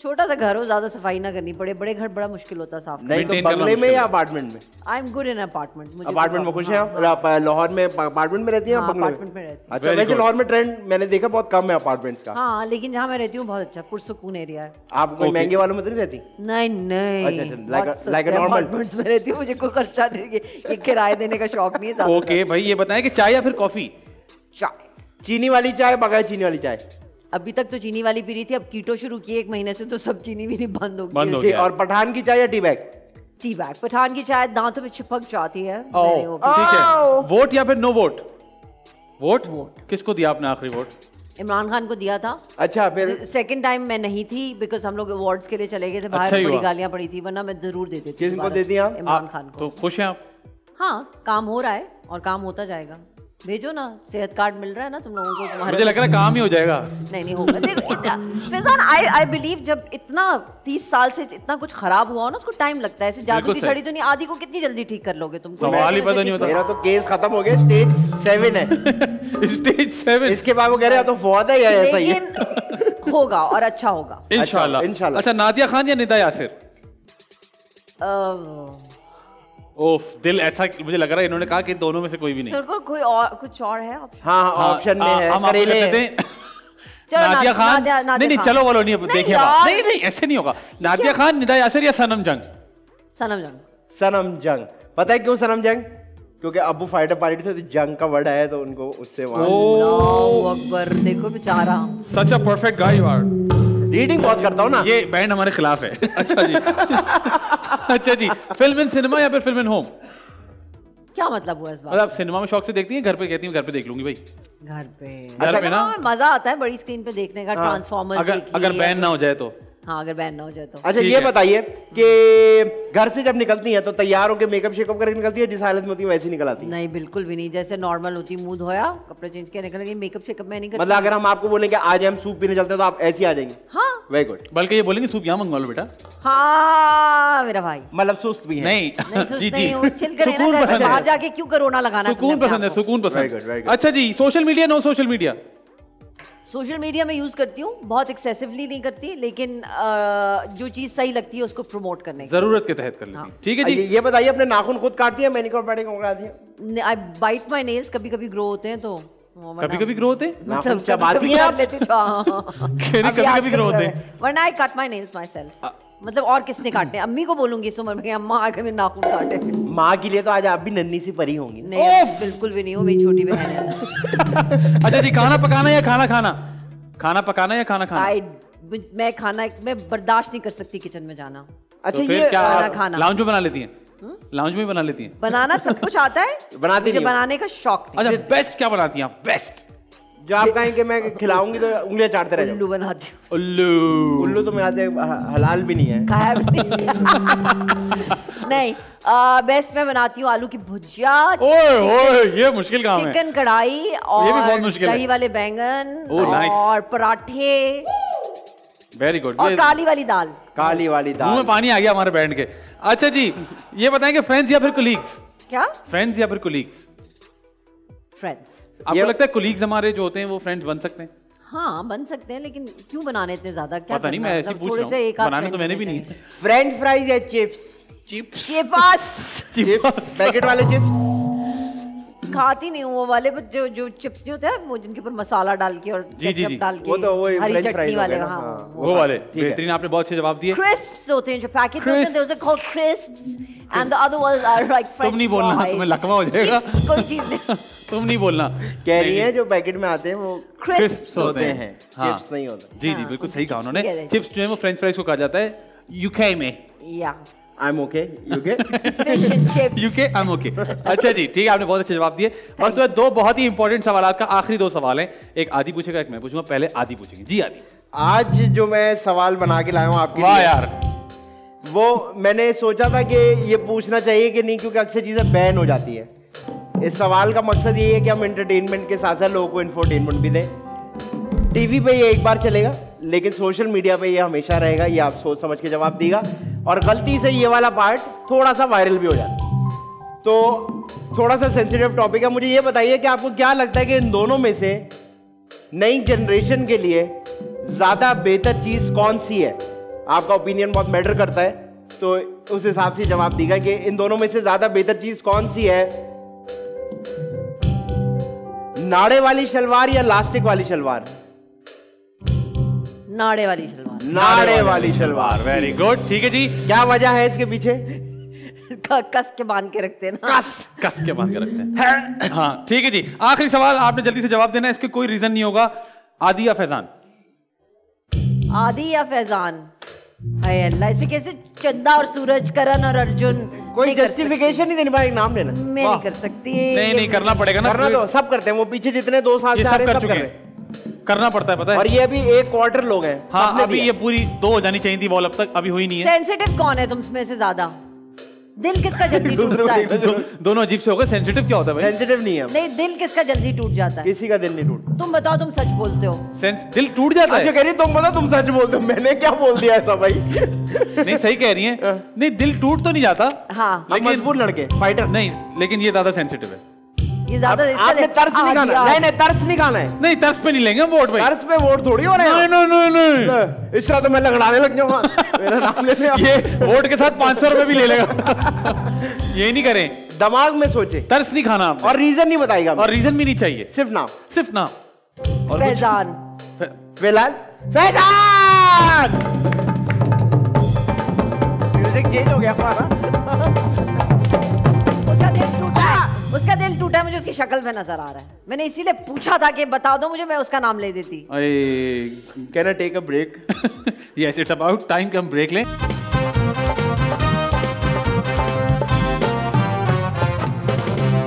छोटा सा घर हो ज़्यादा सफ़ाई ना करनी पड़े। बड़े घर बड़ा मुश्किल होता है साफ़ नहीं तो बंगले में या अपार्टमेंट में? I am good in apartment मुझे अपार्टमेंट में खुश हैं आप? आप, लाहौर में अपार्टमेंट में रहती हैं हाँ, बंगले में? रहती हूँ। अच्छा वैसे लाहौर में ट्रेंड मैंने देखा बहुत कम है अपार्टमेंट्स का। हाँ लेकिन जहाँ मैं रहती हूँ बहुत अच्छा पुरसकून एरिया है। आप कोई. महँगे वालों में तो नहीं रहती? नहीं नहीं। a normal. apartments में रहती हूँ मुझे कोई खर्चा नहीं है। ये किराए देने का शौक नहीं है ज़्यादा ओके भाई ये बताएँ कि चाय या फिर कॉफ़ी? चाय। चीनी वाली चाय बगैर चीनी वाली चाय? अभी तक तो चीनी वाली पी रही थी अब कीटो शुरू की एक महीने से तो सब चीनी भी नहीं बंद हो गई। और पठान की चाय या tea bag? Tea bag. Pathan की चाय दांतों में चिपक जाती है ठीक है। वोट या फिर नो वोट वोट वोट किसको दिया आपने आखिरी वोट इमरान खान को दिया था। अच्छा फिर सेकंड टाइम मैं नहीं थी बिकॉज़ हम लोग अवार्ड्स के लिए चले गए थे बाहर अच्छा बड़ी। गालियाँ पड़ी थी वरना मैं ज़रूर दे देती किसको। हैं आप? इमरान खान को। तो खुश हैं आप? हाँ काम हो रहा है और काम होता जाएगा। भेजो ना सेहत कार्ड मिल रहा है ना तुम लोगों को तुम्हारे मुझे लग रहा है काम ही हो जाएगा। नहीं नहीं होगा। देखो फिजान आई आई बिलीव जब इतना तीस साल से इतना कुछ खराब हुआ हो ना उसको टाइम लगता है। ऐसे जादू की छड़ी तो नहीं आधी को कितनी जल्दी ठीक कर लोगे तुम? सवाल ही पता नहीं होता। मेरा तो केस खत्म हो गया स्टेज सेवन है। *laughs* स्टेज सेवन इसके बाद वो कह रहे हैं तो फौत है या ऐसा ही होगा और अच्छा होगा। इंशाल्लाह। इंशाल्लाह। अच्छा नादिया खान या निदा यासिर? ओफ दिल ऐसा मुझे लग रहा है इन्होंने कहा कि दोनों में से कोई भी नहीं। सर को कोई और कुछ और है हाँ हाँ ऑप्शन में हाँ, है हम करेले। हैं। हैं *laughs* चलो नादिया नाद- खान? नादिया- नादिया नहीं नहीं चलो बोलो नहीं देखिए आप। नहीं नहीं ऐसे नहीं होगा। *laughs* नादिया खान निदा यासिर या सनम जंग? सनम जंग। सनम जंग। पता है क्यों सनम जंग? क्योंकि अबू फाइटर पार्टी थे तो जंग का वर्ड आया तो उनको उससे वहाँ अकबर देखो बेचारा। Such a perfect guy you are reading बहुत करता हूँ ना। ये बैंड हमारे खिलाफ है। *laughs* अच्छा जी। अच्छा जी फ़िल्म इन सिनेमा या फिर फ़िल्म इन होम क्या मतलब हुआ इस बात मतलब आप सिनेमा में शौक से देखती हैं घर पे कहती हूँ घर पे देख लूँगी भाई। घर पे। घर पे ना? मज़ा आता है बड़ी स्क्रीन पे देखने का ट्रांसफॉर्मर अगर अगर बैन ना हो जाए तो। हाँ अगर बैन ना हो जाए तो। अच्छा ये बताइए कि घर से जब निकलती है तो तैयार होकर मेकअप शेकअप करके निकलती है जिस हालत में होती है वैसी निकल आती है? नहीं बिल्कुल भी नहीं। जैसे नॉर्मल होती मुँह धोया कपड़े चेंज किया निकल गई मेकअप शेकअप मैं नहीं करती। मतलब अगर हम आपको बोलेंगे आज हम सूप पीने चलते हैं तो आप ऐसी आ जाएँगे? हाँ। वेरी गुड बल्कि ये बोलेंगे सूप यहाँ मंगवा लो बेटा। हाँ मेरा भाई। मतलब सुस्त भी है। नहीं। *laughs* नहीं जी जी। चिल करें ना सुकून पसंद बाहर है जाके क्यों कोरोना लगाना सुकून पसंद है सुकून पसंद. अच्छा जी social media no social media social media में यूज़ करती हूँ बहुत एक्सेसिवली नहीं करती लेकिन आ, जो चीज़ सही लगती है उसको प्रमोट करने की ज़रूरत के तहत कर लेती हाँ। ठीक है ये, जी ये बताइए अपने नाखून खुद काटती है मैनिक्योर पेडिक्योर कराती है आई बाइट माई नेल्स कभी कभी ग्रो होते हैं तो। कभी कभी ग्रो होते हैं? मतलब चबाती कभी-कभी हैं आप? लेती हाँ। *laughs* कभी- कभी-कभी होते हैं। वरना I cut my nails myself मतलब और किसने काटने हैं? अम्मी को बोलूँगी इस उम्र में अम्मा आके मेरे नाखून काटे माँ के लिए तो आज आप भी नन्ही सी परी होंगी नहीं बिल्कुल भी नहीं हो मेरी छोटी बहन है *laughs* अच्छा जी खाना पकाना या खाना खाना खाना पकाना या खाना खाना आई मैं खाना मैं बर्दाश्त नहीं कर सकती किचन में जाना अच्छा तो ये क्या खाना खाना। लाउंज में बना लेती हैं लाउंज में बना लेती हैं। बनाना सब कुछ आता है? *laughs* बनाती मुझे नहीं बनाने का शौक नहीं। अच्छा बेस्ट क्या बनाती हैं आप? बेस्ट जो आप कहें कि मैं खिलाऊँगी तो उंगलियाँ चाटते रह उल्लू बनाती हूँ। उल्लू। उल्लू तो मैं आज हलाल भी नहीं है। खाया भी नहीं। *laughs* नहीं बेस्ट मैं बनाती हूँ आलू की भुजिया ओए ओए ये मुश्किल काम है। चिकन कढ़ाई और दही वाले बैंगन और पराठे। वेरी गुड और काली वाली दाल। काली वाली मुँह में पानी आ गया हमारे बैंड के। अच्छा जी ये बताएँ कि फ्रेंड्स या फिर कोलीग्स क्या? फ्रेंड्स या फिर कोलीग्स फ्रेंड्स आपको लगता है कोलीग्स हमारे जो होते हैं वो फ्रेंड्स बन सकते हैं? हाँ बन सकते हैं लेकिन क्यों बनाने इतने ज़्यादा? क्या पता नहीं मैं ऐसे मतलब पूछ रहा हूँ। बनाने तो मैंने भी नहीं। फ्रेंच फ्राइज या चिप्स चिप्स चिप्स पैकेट वाले चिप्स खाती नहीं हूँ वो वाले but जो जो चिप्स नहीं होते हैं वो जिनके ऊपर मसाला डाल के और जी, जी, जी। डाल के वो तो वो हरी चटनी वाले वाले हाँ वो वाले। बेहतरीन आपने बहुत अच्छे जवाब दिए। Crisps होते हैं जो पैकेट में होते हैं are called crisps and the other ones are like french *laughs* तुम नहीं बोलना, तुम्हें लकवा हो जाएगा। कोई चीज़ नहीं। *laughs* तुम नहीं बोलना। कह रही है जो पैकेट में आते हैं वो Crisps होते हैं। हैं। हाँ। चिप्स नहीं होते। जी जी हाँ, बिल्कुल सही कहा उन्होंने। हैं। चिप्स जो है वो फ्रेंच फ्राइज को कहा जाता है यूके में। या I am okay UK fish and chips. UK I am okay अच्छा जी ठीक है आपने बहुत अच्छे जवाब दिए। और तो दो बहुत ही इंपॉर्टेंट सवाल का आखिरी दो सवाल हैं। एक आदि पूछेगा एक मैं पूछूँगा पहले आदि पूछेंगे। जी आदि। आज जो मैं सवाल बना के लाया हूँ आपके वाह यार। वो मैंने सोचा था कि ये पूछना चाहिए कि नहीं क्योंकि अक्सर चीज़ें बैन हो जाती है। इस सवाल का मकसद ये है कि हम एंटरटेनमेंट के साथ साथ लोगों को इंफोटेनमेंट भी दें। टीवी पे ये एक बार चलेगा। लेकिन सोशल मीडिया पे ये हमेशा रहेगा, ये आप सोच समझ के जवाब देगा। और गलती से ये वाला पार्ट थोड़ा सा वायरल भी हो जाता है। तो थोड़ा सा सेंसिटिव टॉपिक है। मुझे ये बताइए कि आपको क्या लगता है कि इन दोनों में से नई जनरेशन के लिए ज़्यादा बेहतर चीज़ कौन सी है? आपका ओपिनियन बहुत मैटर करता है। तो उस हिसाब से जवाब दीगा कि इन दोनों में से ज़्यादा बेहतर चीज़ कौन सी है? नाड़े वाली शलवार या लास्टिक वाली शलवार? नाड़े वाली शलवार। नाड़े वाली शलवार वेरी गुड ठीक है जी क्या वजह है इसके पीछे? कस के बाँध के रखते हैं ना। कस कस के बाँध के रखते हैं। हाँ। ठीक है जी आखिरी सवाल आपने जल्दी से जवाब देना है इसके कोई रीजन नहीं होगा। आदि या फैजान? आदि या फैजान? हाय अल्लाह ऐसे कैसे चंदा और सूरज करण और अर्जुन कोई जस्टिफिकेशन नहीं देने पाए नाम लेना। मैं नहीं कर सकती नहीं नहीं करना पड़ेगा ना। करना तो सब करते हैं वो पीछे जितने दो साल से सब कर चुके हैं। करना पड़ता है पता है? और ये अभी एक क्वार्टर लोग हैं। हाँ अभी। ये पूरी दो हो जानी चाहिए थी बॉल अब तक अभी हुई नहीं है। सेंसिटिव कौन है तुम में से ज़्यादा? दिल किसका जल्दी *laughs* टूटता है? दो, दोनों अजीब से हो गए सेंसिटिव क्या होता है भाई? सेंसिटिव नहीं है नहीं दिल किसका जल्दी टूट जाता है? किसी का दिल नहीं टूटता तुम बताओ तुम सच बोलते हो। सेंस दिल टूट जाता अच्छा है? कह रही तुम बता तुम सच बोलते हो। मैंने क्या बोल दिया ऐसा भाई? नहीं सही कह रही हैं। नहीं दिल टूट तो नहीं जाता हाँ। लेकिन मज़बूत लड़के फाइटर नहीं लेकिन ये ज़्यादा सेंसिटिव है। ये ज़्यादा आपने तरस नहीं खाना यार। नहीं नहीं तरस नहीं खाना है। नहीं तर्स पे नहीं लेंगे वोट भाई तरस पे वोट थोड़ी हो रहे हैं। नहीं नहीं नहीं इस तरह तो मैं लगड़ाने लग जाऊँगा। मेरा नाम ले लिया ये वोट के साथ पाँच सौ रुपए भी ले लेगा। *laughs* ये नहीं करें। दिमाग में सोचे। तर्स नहीं खाना और रीजन नहीं बताएगा और रीजन भी नहीं चाहिए। सिर्फ़ नाम। सिर्फ़ नाम। और फैजान। फैजान! म्यूज़िक चेंज हो गया हमारा *laughs* उसका दिल टूटा मुझे उसकी शक्ल पे नज़र आ रहा है। मैंने इसीलिए पूछा था कि बता दो मुझे मैं उसका नाम ले देती। Can I take a break yes it's about time कि हम ब्रेक लें।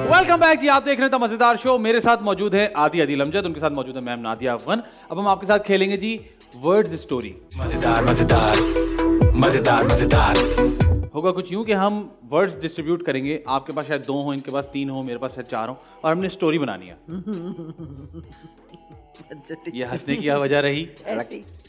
वेलकम बैक जी आप देख रहे हैं मज़ेदार शो मेरे साथ मौजूद है आदि अदिल अमजद उनके साथ मौजूद है मैम नादिया अफगन अब हम आपके साथ खेलेंगे जी वर्ड्स स्टोरी मज़ेदार मज़ेदार मज़ेदार मज़ेदार होगा कुछ यूँ कि हम वर्ड्स डिस्ट्रीब्यूट करेंगे। आपके पास शायद दो हो इनके पास तीन हो मेरे पास शायद चार हो और हमने स्टोरी बनानी है ये हंसने की वजह रही।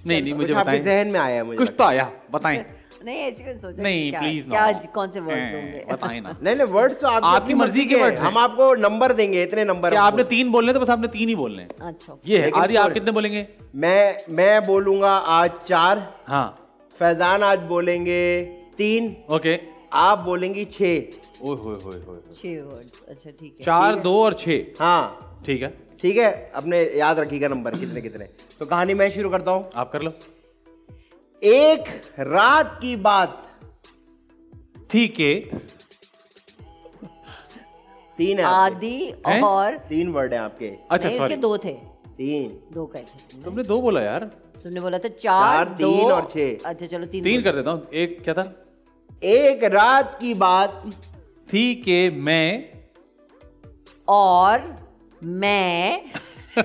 नहीं नहीं मुझे बताएँ। जहन में आया मुझे कुछ तो आया बताएँ। नहीं ऐसी कोई सोचा नहीं क्या- प्लीज़ क्या कौन से वर्ड्स होंगे? बताएँ ना। *laughs* नहीं नहीं वर्ड्स तो आपकी, आपकी मर्ज़ी के हैं। हम आपको नंबर देंगे इतने नंबर क्या आपने तीन बोलने तो बस आपने तीन ही बोलने अच्छा। ये है आदि आप कितने बोलेंगे? मैं मैं बोलूँगा आज चार। हाँ। फैजान आज बोलेंगे तीन। ओके। आप बोलेंगी छः। ओए होए होए होए छह वर्ड्स अच्छा ठीक है। चार दो और छः। हाँ। ठीक है। ठीक है अपने याद रखिएगा नंबर कितने कितने। तो कहानी मैं शुरू करता हूँ। आप कर लो। एक रात की बात। ठीक है। तीन है आदि और तीन वर्ड है आपके। अच्छा सॉरी दो थे। तीन। दो कहे थे। तुमने दो बोला यार। तुमने बोला था चार, चार, तीन और छह। अच्छा चलो तीन तीन कर देता हूँ। एक क्या था? एक रात की बात। थी के मैं। और मैं *laughs*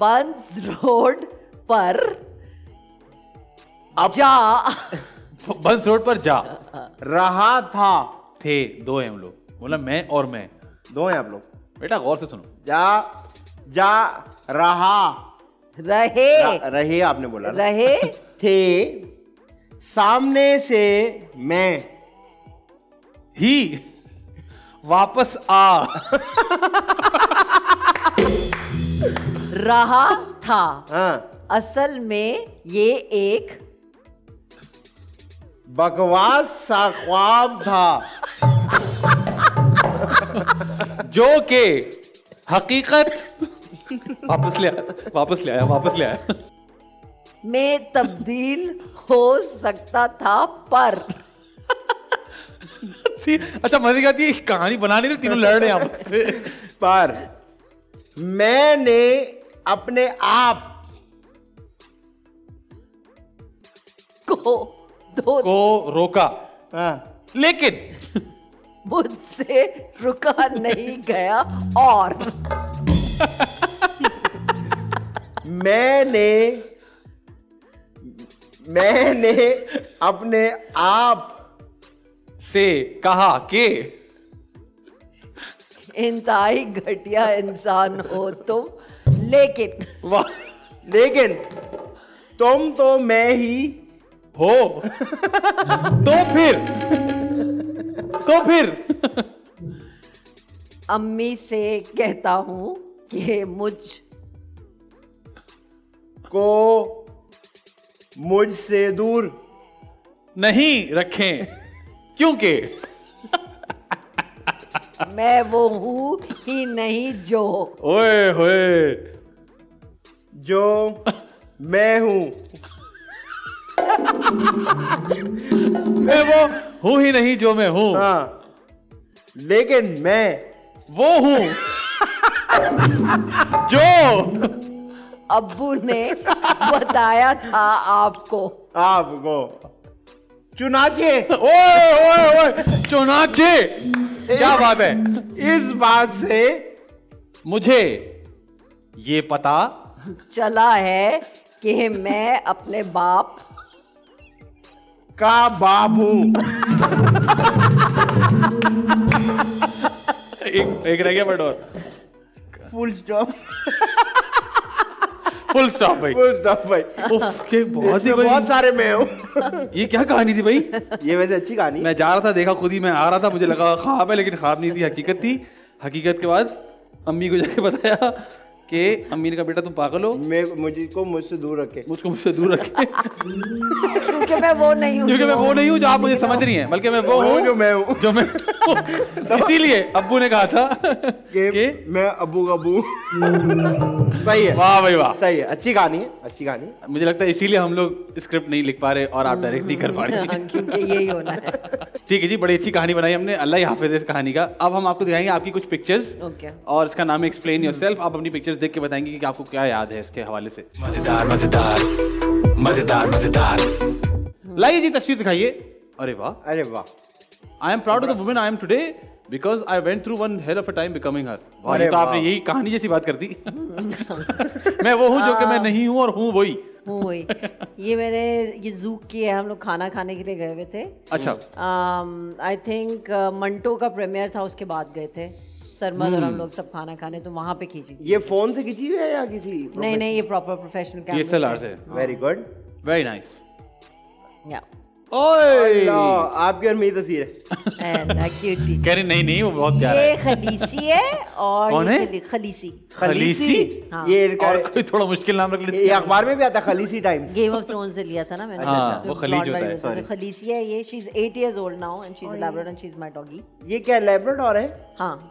बंस रोड पर अब जा। बंस रोड पर जा। रहा था। थे दो हैं हम लोग। बोला मैं और मैं। दो हैं आप लोग। बेटा गौर से सुनो। जा जा रहा। रहे। र- रहे आपने बोला रहे। *laughs* थे। सामने से मैं। ही। वापस आ। *laughs* रहा था। हाँ। असल में ये एक बकवास सा ख्वाब था। जो के हकीकत वापस ले आया वापस ले आया वापस ले आया। में तब्दील हो सकता था पर। अच्छा मज़े की ये कहानी बनानी थी तीनों लड़ रहे हैं आपस से पर मैंने अपने आप को दो को रोका। हाँ, लेकिन मुझसे रुका नहीं गया और। मैंने मैंने अपने आप से कहा के इंतहाई घटिया इंसान हो तुम लेकिन। वाह। लेकिन तुम तो मैं ही हो। तो फिर तो फिर। अम्मी से कहता हूँ कि मुझ को मुझसे दूर नहीं रखें। क्योंकि? मैं वो हूँ ही नहीं जो। ओए होए। जो मैं हूँ। मैं वो हूँ ही नहीं जो मैं हूँ। हाँ। लेकिन मैं वो हूँ। जो। अब्बू ने बताया था आपको। आपको। चुनाचे। ओए ओए ओए चुनाचे। क्या बात है? इस बात से मुझे ये पता चला है कि मैं अपने बाप का बाप हूँ। एक एक रह गया बट और फुल स्टॉप फुल स्टॉप भाई। फुल स्टॉप भाई। उफ, ये बहुत ही बहुत सारे मैं हूँ। *laughs* ये क्या कहानी थी भाई? *laughs* ये वैसे अच्छी कहानी। मैं जा रहा था देखा खुद ही मैं आ रहा था मुझे लगा ख्वाब है लेकिन ख्वाब नहीं थी हकीकत थी। हकीकत के बाद अम्मी को जाके बताया कि अम्मी ने कहा बेटा तुम पागल हो? मैं मुझको मुझसे दूर रखे। मुझको मुझसे दूर रखे। *laughs* क्योंकि मैं वो नहीं हूँ। क्योंकि मैं वो नहीं हूँ जो आप मुझे समझ रही हैं बल्कि मैं वो हूँ जो मैं हूँ। जो मैं *laughs* इसीलिए अब्बू ने कहा था कि कि मैं अबू अबू सही है। वाह भाई वाह। सही है। अच्छी कहानी है अच्छी कहानी मुझे लगता है इसीलिए हम लोग स्क्रिप्ट नहीं लिख पा रहे और आप डायरेक्ट नहीं कर पा रहे। हाँ, क्योंकि यही होना है। ठीक है जी बड़ी अच्छी कहानी बनाई हमने। अल्लाह हाफिज है इस कहानी का। अब हम आपको दिखाएँगे आपकी कुछ पिक्चर्स और इसका नाम है एक्सप्लेन योरसेल्फ आप अपनी पिक्चर्स देख के बताएँगे कि आपको क्या याद है इसके हवाले से। मज़ेदार मज़ेदार मज़ेदार मज़ेदार। लाइए जी तस्वीर दिखाइए। अरे वाह। अरे वाह। I am proud of the women I am today because I went through one hell of a time becoming her अरे तो आपने यही कहानी जैसी बात कर दी। *laughs* मैं वो हूँ जो कि मैं नहीं हूँ और हूँ वही। हूँ वही। ये मैंने ये जूक की है हम लोग खाना खाने के लिए गए हुए थे। अच्छा। आई थिंक मंटो का प्रीमियर था उसके बाद गए थे। सरमद और हम्म। हम लोग सब खाना खाने तो वहाँ पे खींची ये फ़ोन से खींची हुई है या किसी नहीं नहीं ये प्रॉपर प्रोफेशनल कैमरा DSLR से। वेरी गुड वेरी नाइस या ओए। आपकी और मेरी तस्वीर। है कह रही नहीं नहीं वो बहुत प्यारा ये है। खलीसी है और कौन है? खलीसी। खलीसी? हाँ। ये और कोई थोड़ा मुश्किल नाम रख ये लेते अखबार में भी आता Khaleesi Times. Game of Thrones से लिया था ना मैंने। हाँ, वो खलीज होता है, तो खलीसी है ये she is 8 years old now and she is Labrador and she is my doggy ये क्या लेब्राडोर है? हाँ।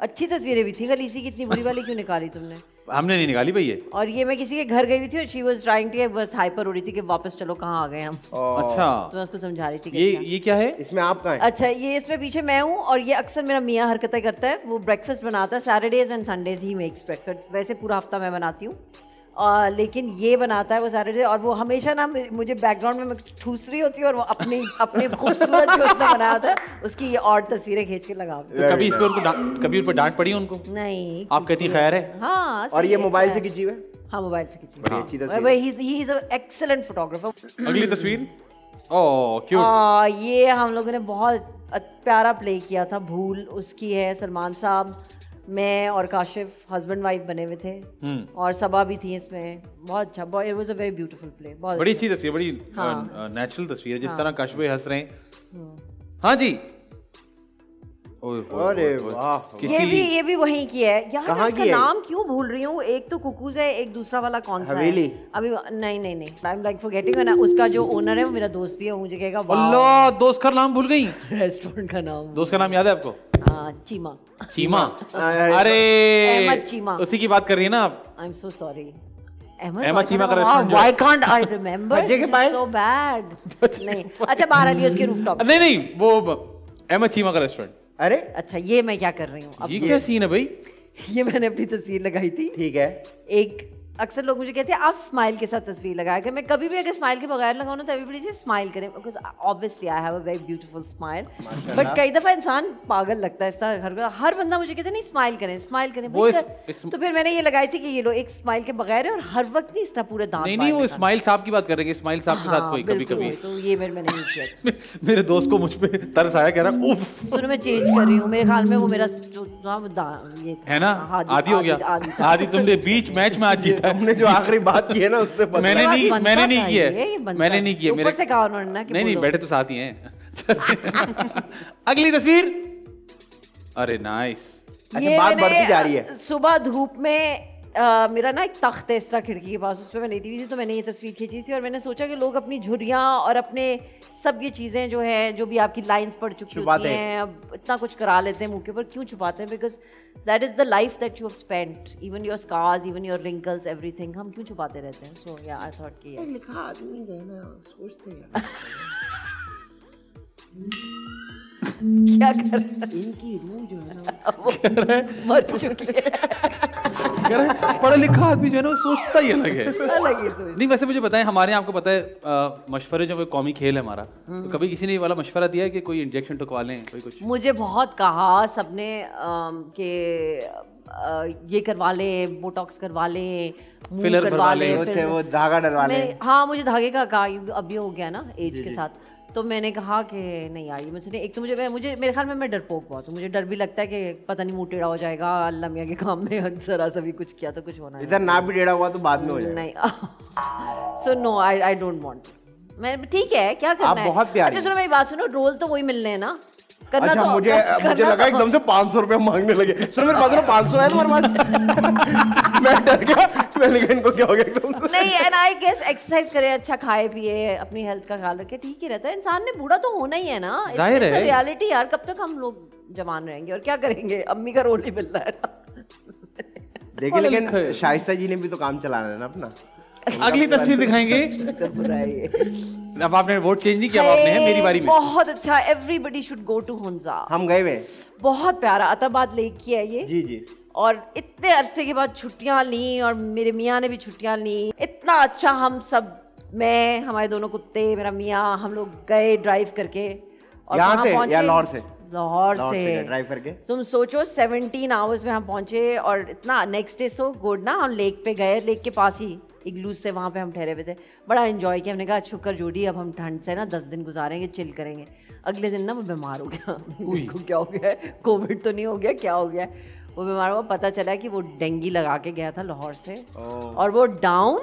अच्छी तस्वीरें भी थी कल इसी की इतनी बुरी वाली क्यों निकाली तुमने? हमने नहीं निकाली भैया ये। और ये मैं किसी के घर गई हुई थी और शी वाज ट्राइंग टू बस हाइपर हो रही थी कि वापस चलो कहाँ आ गए हम? अच्छा। तो मैं उसको समझा रही थी ये। ये क्या है? इसमें आप कहाँ अच्छा ये इसमें पीछे मैं हूँ और ये अक्सर मेरा मियाँ हरकतें करता है वो ब्रेकफास्ट बनाता है Saturdays and Sundays he makes breakfast वैसे पूरा हफ़्ता मैं बनाती हूँ। और लेकिन ये बनाता है वो सैटरडे और वो हमेशा ना मुझे बैकग्राउंड में ठूस रही होती हूँ और वो अपनी अपने *laughs* खूबसूरत जो उसने बनाया था उसकी ये और तस्वीरें खींच के लगा। तो कभी इस पे उनको कभी उन पर डांट पड़ी उनको? नहीं। आप कहती खैर है? हाँ और ये मोबाइल से। खींची हुई है? हाँ मोबाइल से खींची अच्छी ही। इज़ एक्सेलेंट फोटोग्राफर अगली तस्वीर। ओह क्यूट ये हम लोगों ने बहुत प्यारा प्ले किया था भूल उसकी है सलमान साहब। मैं और काशिफ हस्बैंड वाइफ बने हुए थे। हम्म। और सबा भी थी इसमें। बहुत अच्छा it was a very beautiful play बहुत बड़ी अच्छी। तस्वीर बड़ी हाँ। नेचुरल तस्वीर है जिस तरह काश भाई हंस रहे हैं। हाँ। जी। अरे। वाह ये भी ये भी वहीं की है। यार मैं उसका की नाम क्यों भूल रही हूँ? एक तो कुकूज है एक दूसरा वाला कौन सा है? हवेली? अभी नहीं नहीं नहीं। आई एम लाइक फॉरगेटिंग ना। उसका जो ओनर है वो मेरा दोस्त भी है मुझे कहेगा वाह. अल्लाह दोस्त का नाम भूल गई। *laughs* रेस्टोरेंट का नाम। दोस्त का नाम याद है आपको? हाँ चीमा। चीमा? अरे, अरे! अहमद चीमा। उसी की बात कर रही है ना आप? I am so sorry Ahmad Cheema का जो व्हाई कांट आई रिमेंबर बच्चे के पाए? सो बैड नहीं। अच्छा बाहर अली उसके रूफटॉप नहीं नहीं वो अहमद चीमा का रेस्टोरेंट अरे! अच्छा ये मैं क्या कर रही हूँ? ये क्या सीन है भाई? ये मैंने अपनी तस्वीर लगाई थी। ठीक है। एक अक्सर लोग मुझे कहते हैं आप स्माइल के साथ तस्वीर लगाया करें। मैं कभी भी अगर स्माइल के बगैर लगाऊँ ना तो एवरीबडी से स्माइल करें। Because obviously I have a very beautiful smile but कई दफ़ा इंसान पागल लगता है इसका हर हर बंदा मुझे कहता है नहीं स्माइल करें स्माइल करें। इस- इस- तो फिर मैंने ये लगाई थी कि ये लो एक स्माइल के बगैर है और हर वक्त नहीं इसका पूरे दांत नहीं नहीं वो। इस्माइल साहब की बात कर रहे हैं साहब के साथ हाँ, कोई कभी कभी तो ये मेरे मैंने नहीं किया। *laughs* मेरे दोस्त को मुझ पे तरस आया कह रहा उफ! सुनो मैं चेंज कर रही हूँ। मेरे ख्याल में वो मेरा जो ये है ना? आदि हो गया। आदि तुमने बीच मैच में आज *laughs* जीता हमने जो आखिरी बात की है ना उससे मैंने नहीं मैंने नहीं किया है। मैंने नहीं किया ऊपर मेरे से कहा उन्होंने ना कि नहीं नहीं बैठे तो साथ ही हैं। *laughs* अगली तस्वीर। अरे नाइस अच्छा, बात बढ़ती जा रही है। सुबह धूप में मेरा ना एक तख्त है इस तरह खिड़की के पास उस पर मैं लेटी हुई थी तो मैंने ये तस्वीर खींची थी और मैंने सोचा कि लोग अपनी झुर्रियाँ और अपने सब ये चीज़ें जो है जो भी आपकी लाइंस पड़ चुकी होती हैं। अब इतना कुछ करा लेते हैं मुँह के ऊपर क्यों छुपाते हैं? Because that is the life that you have spent even your scars even your wrinkles everything हम क्यों छुपाते रहते हैं? सो या आई थॉट कि लिखा आदमी सोचते हैं। *laughs* क्या कर इनकी रूह जो है ना वो *laughs* मर चुकी है। कह रहा है, पढ़ा लिखा आदमी जो है ना वो सोचता ही अलग है। *laughs* अलग ही सोच नहीं वैसे मुझे बताएँ हमारे यहाँ आपको पता है मशवरे जो कौमी कॉमी खेल है हमारा। तो कभी किसी ने वाला मशवरा दिया है कि कोई इंजेक्शन टुकवा लें कोई कुछ? मुझे बहुत कहा सबने कि ये करवा ले बोटॉक्स करवा ले मुँह Filler करवा ले फिर थे वो धागा डलवा ले हाँ। मुझे धागे का कहा अभी हो गया ना एज के साथ। तो मैंने कहा कि नहीं यार ये मुझे एक तो मुझे मुझे मेरे ख्याल में मैं डरपोक बहुत हूँ। मुझे डर भी लगता है कि पता नहीं मुँह टेढ़ा हो जाएगा अल्लाह मियाँ के काम में *laughs* जरा सा भी कुछ किया तो कुछ होना इधर नाक भी टेढ़ा हुआ तो बाद में हो जाएगा। नहीं। So no I I don't want मैं ठीक है क्या करना आप है? बहुत प्यारी अच्छा सुनो मेरी बात सुनो रोल तो वही मिलने हैं ना। करना अच्छा तो मुझे *laughs* मुझे लगा तो- एकदम से पाँच सौ रुपया मांगने लगे। सुनो मेरे पास पाँच सौ है तुम्हारे पास। *laughs* मैं डर गया मैंने कहा इनको क्या हो गया एकदम नहीं एंड आई गेस एक्सरसाइज करें अच्छा खाए पिए अपनी हेल्थ का ख्याल रखे ठीक ही रहता है। इंसान ने बूढ़ा तो होना ही है ना। ज़ाहिर है। रियलिटी यार कब तक हम लोग जवान रहेंगे और क्या करेंगे? अम्मी का रोल ही मिल रहा है। ना देखिए लेकिन शाइस्ता जी ने भी तो काम चलाना है ना अपना। *laughs* अगली तस्वीर दिखाएँगे। *laughs* अब आपने वोट चेंज नहीं किया अब आपने है मेरी बारी में। बहुत अच्छा everybody should go to Hunza हम गए हुए। बहुत प्यारा अताबाद लेक की है ये। जी जी। और इतने अरसे के बाद छुट्टियाँ ली और मेरे मियाँ ने भी छुट्टियाँ ली। इतना अच्छा हम सब मैं हमारे दोनों कुत्ते मेरा मियाँ हम लोग गए ड्राइव करके। और यहाँ से या लाहौर से? लाहौर लाहौर से से। ड्राइव करके। तुम सोचो 17 आवर्स में हम पहुँचे और इतना नेक्स्ट डे सो गुड ना हम लेक पे गए लेक के पास ही। इग्लूज से वहाँ पे हम ठहरे हुए थे। बड़ा इन्जॉय किया। हमने कहा शुक्र जोड़ी अब हम ठंड से ना दस दिन गुजारेंगे चिल करेंगे। अगले दिन ना वो बीमार हो गया। *laughs* उसको क्या हो गया कोविड तो नहीं हो गया क्या हो गया वो बीमार हुआ पता चला कि वो डेंगी लगा के गया था लाहौर से। और वो डाउन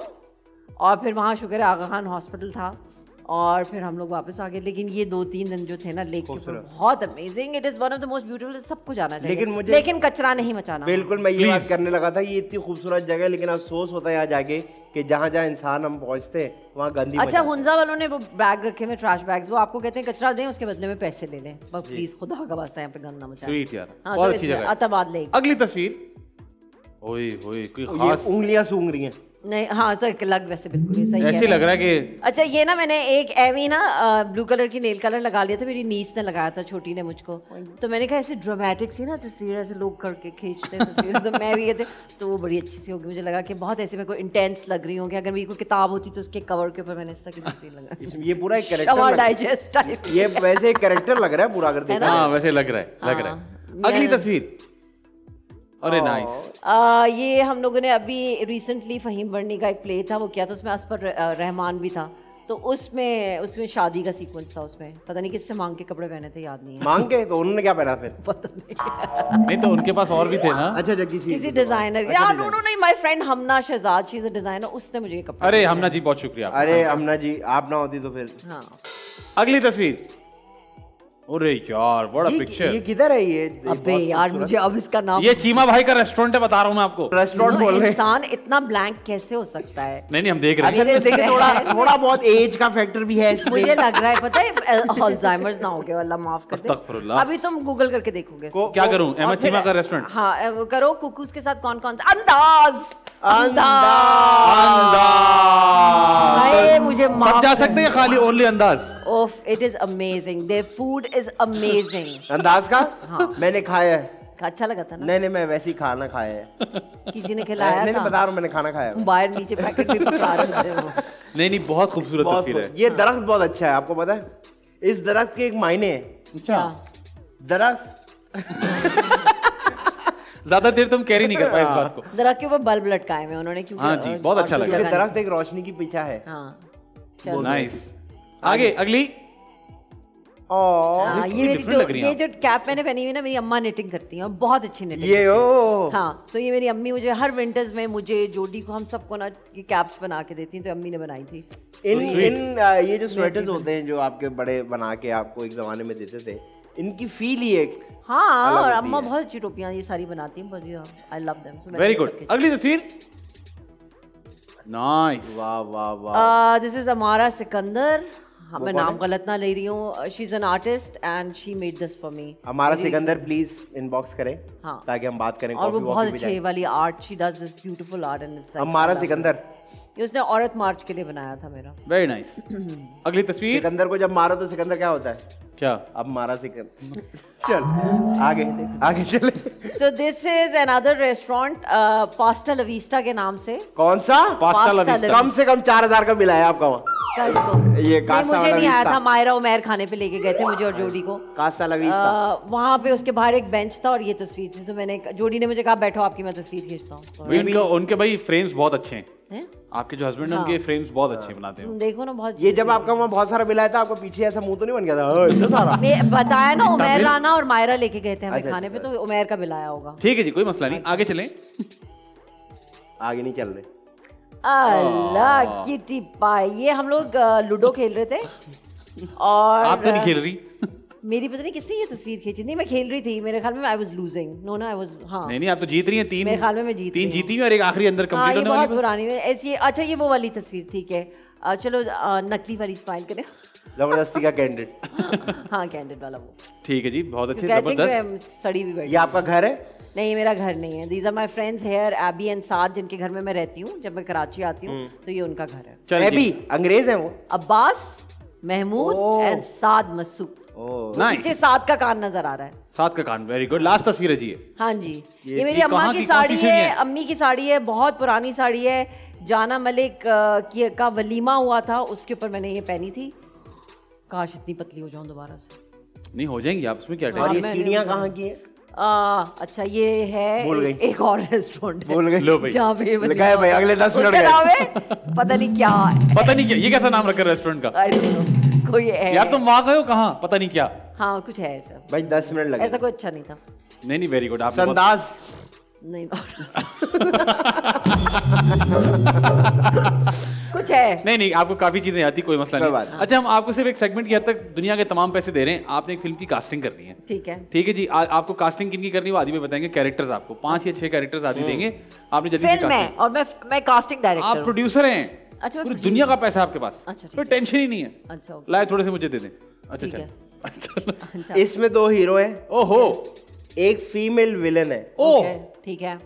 और फिर वहाँ शुक्र आगा खान हॉस्पिटल था। और फिर हम लोग वापस आ गए। लेकिन ये दो तीन दिन जो थे ना लेक के ऊपर बहुत amazing it is one of the most beautiful सबको जाना चाहिए। लेकिन मुझे- लेकिन कचरा नहीं मचाना। बिल्कुल मैं ये बात करने लगा था ये इतनी खूबसूरत जगह है लेकिन अफसोस होता है यहाँ जाके कि जहाँ जहाँ इंसान हम पहुँचते हैं वहाँ गंदी अच्छा हुंजा वालों ने वो बैग रखे हुए ट्रैश बैग्स वो आपको कहते हैं कचरा दें उसके बदले में पैसे ले लें। बस प्लीज़ खुदा का वास्ता यहाँ पे गंदा मचा। स्वीट यार हाँ बहुत जगह। अताबाद अगली तस्वीर। ओए ओए कोई खास उंगलियाँ सूंघ रही हैं। नहीं हाँ तो एक लग वैसे बिल्कुल सही ऐसे लग रहा है कि अच्छा ये ना मैंने एक एवी ना ब्लू कलर की नेल कलर लगा लिया था मेरी नीस ने लगाया था छोटी ने मुझको। तो मैंने कहा ऐसे ड्रामेटिक सी ना तस्वीर ऐसे लोग करके खींचते हैं तस्वीर तो मैं भी कहते तो वो बड़ी अच्छी सी होगी मुझे लगा कि बहुत ऐसे मेरे को इंटेंस लग रही होंगी। अगर मेरी कोई किताब होती तो उसके कवर के ऊपर मैंने इस तरह की तस्वीर लगा ये पूरा एक कैरेक्टर डाइजेस्ट टाइप ये वैसे एक कैरेक्टर लग रहा है पूरा अगर देखा हाँ वैसे लग रहा है लग रहा है। हाँ, अगली तस्वीर। अरे नाइस आ, ये हम लोगों ने अभी रिसेंटली फहीम वर्नी का एक प्ले था वो किया था उसमें असपर रहमान भी था। तो उसमें उसमें शादी का सीक्वेंस था उसमें। पता नहीं किससे मांग के कपड़े पहने थे याद नहीं है। मांग के? तो उन्होंने क्या पहना फिर? *laughs* पता नहीं। नहीं तो उनके पास और भी थे ना। अच्छा अच्छा किसी किसी डिज़ाइनर यार नो नो नहीं my friend Hamna Shahzad she is a designer उसने मुझे ये कपड़े अरे हमना जी बहुत शुक्रिया अरे अमना जी आप ना होती तो फिर। हाँ। अगली तस्वीर। अरे यार बड़ा ये, ये पिक्चर किधर है ये? अबे यार मुझे अब इसका नाम ये चीमा भाई का रेस्टोरेंट है बता रहा हूँ मैं आपको। रेस्टोरेंट बोल रहे इंसान इतना ब्लैंक कैसे हो सकता है? नहीं नहीं हम देख रहे हैं। में *laughs* थोड़ा थोड़ा बहुत एज का फैक्टर भी है मुझे लग रहा है पता है अल्जाइमर्स ना हो गया अल्लाह माफ़ कर दे। अभी तुम गूगल करके देखोगे क्या करूँ? अहमद चीमा का रेस्टोरेंट हाँ करो कुकूज के साथ कौन कौन अंदाज! हाय मुझे सब जा सकते हैं खाली only Andaz. Of it is amazing their food is amazing Andaz का? हाँ। मैंने खाया है। अच्छा लगा था ना? नहीं नहीं मैं वैसे ही खाना खाया है। किसी ने खिलाया नहीं था? बता रहा हूँ मैंने खाना खाया है। बाहर नीचे पैकेट भी पकड़ा रहे वो नहीं नहीं बहुत खूबसूरत तस्वीर है। ये दरख्त बहुत अच्छा है आपको पता है? इस दरख्त के एक मायने हैं। क्या दरख्त *laughs* ज़्यादा देर तुम कैरी नहीं कर पाए इस बात को। दरख्त के ऊपर बल्ब लटकाए हुए उन्होंने क्योंकि हाँ जी, बहुत अच्छा लगा। दरख्त एक रोशनी की पीछा है। नहीं। हाँ। चलो नाइस आगे। अगली। और हाँ, ये मेरी लग रही ये जो कैप मैंने पहनी हुई ना मेरी अम्मा निटिंग करती हैं और बहुत अच्छी निटिंग ये ओ। हाँ सो ये मेरी अम्मी मुझे हर विंटर्स में मुझे जोडी को हम सबको ना ये कैप्स बना के देती हैं तो अम्मी ने बनाई थी। इन इन आ, ये जो स्वेटर्स होते हैं जो आपके बड़े बना के आपको एक जमाने में देते थे इनकी फील ही एक हाँ और अम्मा बहुत अच्छी टोपियाँ ये सारी बनाती हैं but I love them so very good अगली तस्वीर। नाइस वाह वाह वाह। दिस इज़ अमारा सिकंदर हाँ, मैं नाम गलत ना ले रही हूँ। She is an artist and she made this for me हमारा सिकंदर प्लीज़ इनबॉक्स करें हाँ। ताकि हम बात करें और वो बहुत अच्छे वाली art she does this beautiful art and हमारा सिकंदर ये उसने औरत मार्च के लिए बनाया था मेरा। वेरी नाइस *clears throat* अगली तस्वीर। सिकंदर को जब मारो तो सिकंदर क्या होता है? क्या? अब मारा सिकंदर। चल आगे आगे चले। So this is another restaurant Pasta La Vista के नाम से। कौन सा? पास्ता लविस्टा कम से कम चार हज़ार का बिल आया आपका वहाँ। कल को ये नहीं कासा मुझे नहीं आया था मायरा उमेर खाने पे लेके गए थे मुझे और जोड़ी को। कासा लवीस्ता वहाँ पे उसके बाहर एक बेंच था और ये तस्वीर थी तो मैंने जोड़ी ने मुझे कहा बैठो आपकी मैं तस्वीर खींचता हूँ। तो- उनका उनके भाई फ्रेम्स बहुत अच्छे हैं। हैं? आपके जो हस्बैंड हैं उनके फ्रेम्स बहुत अच्छे बनाते हैं देखो ना बहुत ये जब आपका वहाँ बहुत सारा बिल था आपको पीछे ऐसा मुँह तो नहीं बन गया था? इतना सारा। बताया ना उमेर राना और मायरा लेके गए थे हमें अच्छा, खाने पे तो उमेर का बिल आया होगा। ठीक है जी कोई मसला नहीं आगे चले। आगे नहीं चल रहे। अल्लाह किटी पाई ये हम लोग लूडो खेल रहे थे और आप तो नहीं खेल रही। मेरी पता नहीं किसने ये तस्वीर खींची? नहीं मैं खेल रही थी। मेरे ख्याल में आई वाज लूजिंग नो ना आई वाज हाँ। नहीं नहीं आप तो जीत रही हैं तीन मेरे ख्याल में मैं जीत तीन रही हूँ। जीती हुई और एक आखिरी अंदर हाँ कंप्लीट होने बहुत वाली बस। पुरानी है। ऐसी अच्छा ये वो वाली तस्वीर ठीक है। चलो नकली वाली स्माइल करें। ज़बरदस्ती का कैंडिडेट *laughs* हाँ कैंडिड वाला वो। ठीक है जी बहुत अच्छे ज़बरदस्त। सड़ी भी बैठी ये आपका घर है? नहीं मेरा घर नहीं है। These are my friends here Abi and Saad जिनके घर में मैं रहती हूँ। जब मैं कराची आती हूँ तो ये उनका घर है। भी अंग्रेज़ हैं वो? अब्बास महमूद एंड साद मसूद ओ नाइस पीछे साद का कान नज़र आ रहा है। सात का कान वेरी गुड लास्ट तस्वीर है जी हाँ जी। ये, मेरी अम्मा की साड़ी है है? अम्मी की साड़ी है बहुत पुरानी साड़ी है। जाना मलिक की का वलीमा हुआ था उसके ऊपर मैंने ये पहनी थी। काश इतनी पतली हो जाऊँ दोबारा से। नहीं हो जाएँगी आप उसमें क्या और ये सीढ़ियाँ कहाँ की है? आ, अच्छा ये है एक, गई। एक और रेस्टोरेंट बोल भाई। जहाँ पे लगा है भाई, अगले 10 मिनट पता नहीं क्या है। पता नहीं क्या ये कैसा नाम रखा रेस्टोरेंट का? I don't know, कोई है यार तुम वहाँ गए हो कहाँ? पता नहीं क्या। हाँ कुछ है ऐसा। भाई दस मिनट लगे। ऐसा कोई अच्छा नहीं था। नहीं नहीं वेरी गुड बहुत- संदास। नहीं। *laughs* कुछ है। नहीं नहीं आपको काफ़ी चीज़ें आती कोई मसला नहीं। बात अच्छा हम आपको सिर्फ़ एक सेगमेंट की हद तक दुनिया के तमाम पैसे दे रहे हैं। आपने एक फ़िल्म की कास्टिंग करनी है। ठीक है। ठीक है जी आ, आपको कास्टिंग किन की करनी है वो आदि में बताएँगे कैरेक्टर्स आपको। पाँच या छह कैरेक्टर्स आदि देंगे। आपने जल्दी फ़िल्म है और मैं मैं कास्टिंग आप डायरेक्टर हूँ। प्रोड्यूसर हैं। अच्छा, पूरी दुनिया का पैसा आपके पास। अच्छा, कोई टेंशन ही नहीं है। अच्छा लाए थोड़े से मुझे दे दें। अच्छा है। *laughs* अच्छा अच्छा। इसमें दो हीरो हैं। ओहो। एक फीमेल विलन है। ओह। ठीक है।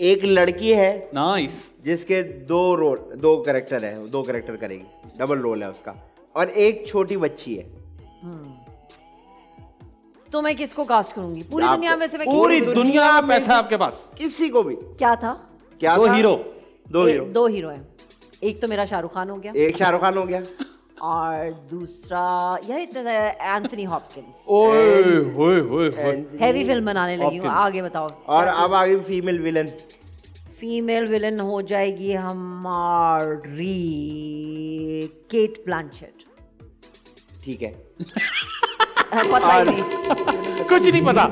एक लड़की है। नाइस। जिसके दो रोल दो करेक्टर है दो करेक्टर करेगी। डबल रोल है उसका। और एक छोटी बच्ची है। तो मैं किसको कास्ट करूँगी? पूरी दुनिया में से मैं पूरी दुनिया का पैसा आपके पास। किसी को भी। क्या था? क्या दो हीरो। दो हीरो। दो हीरो हैं। एक तो मेरा शाहरुख खान हो गया। एक शाहरुख खान हो गया। और दूसरा यार इतना एंथनी हॉपकिंस ओए होए होए हैवी फ़िल्म बनाने लगी हूँ आगे बताओ। और अब आगे फीमेल विलन फीमेल विलन हो जाएगी हमारी केट ब्लैंचेट ठीक है। पता ही नहीं। कुछ नहीं पता।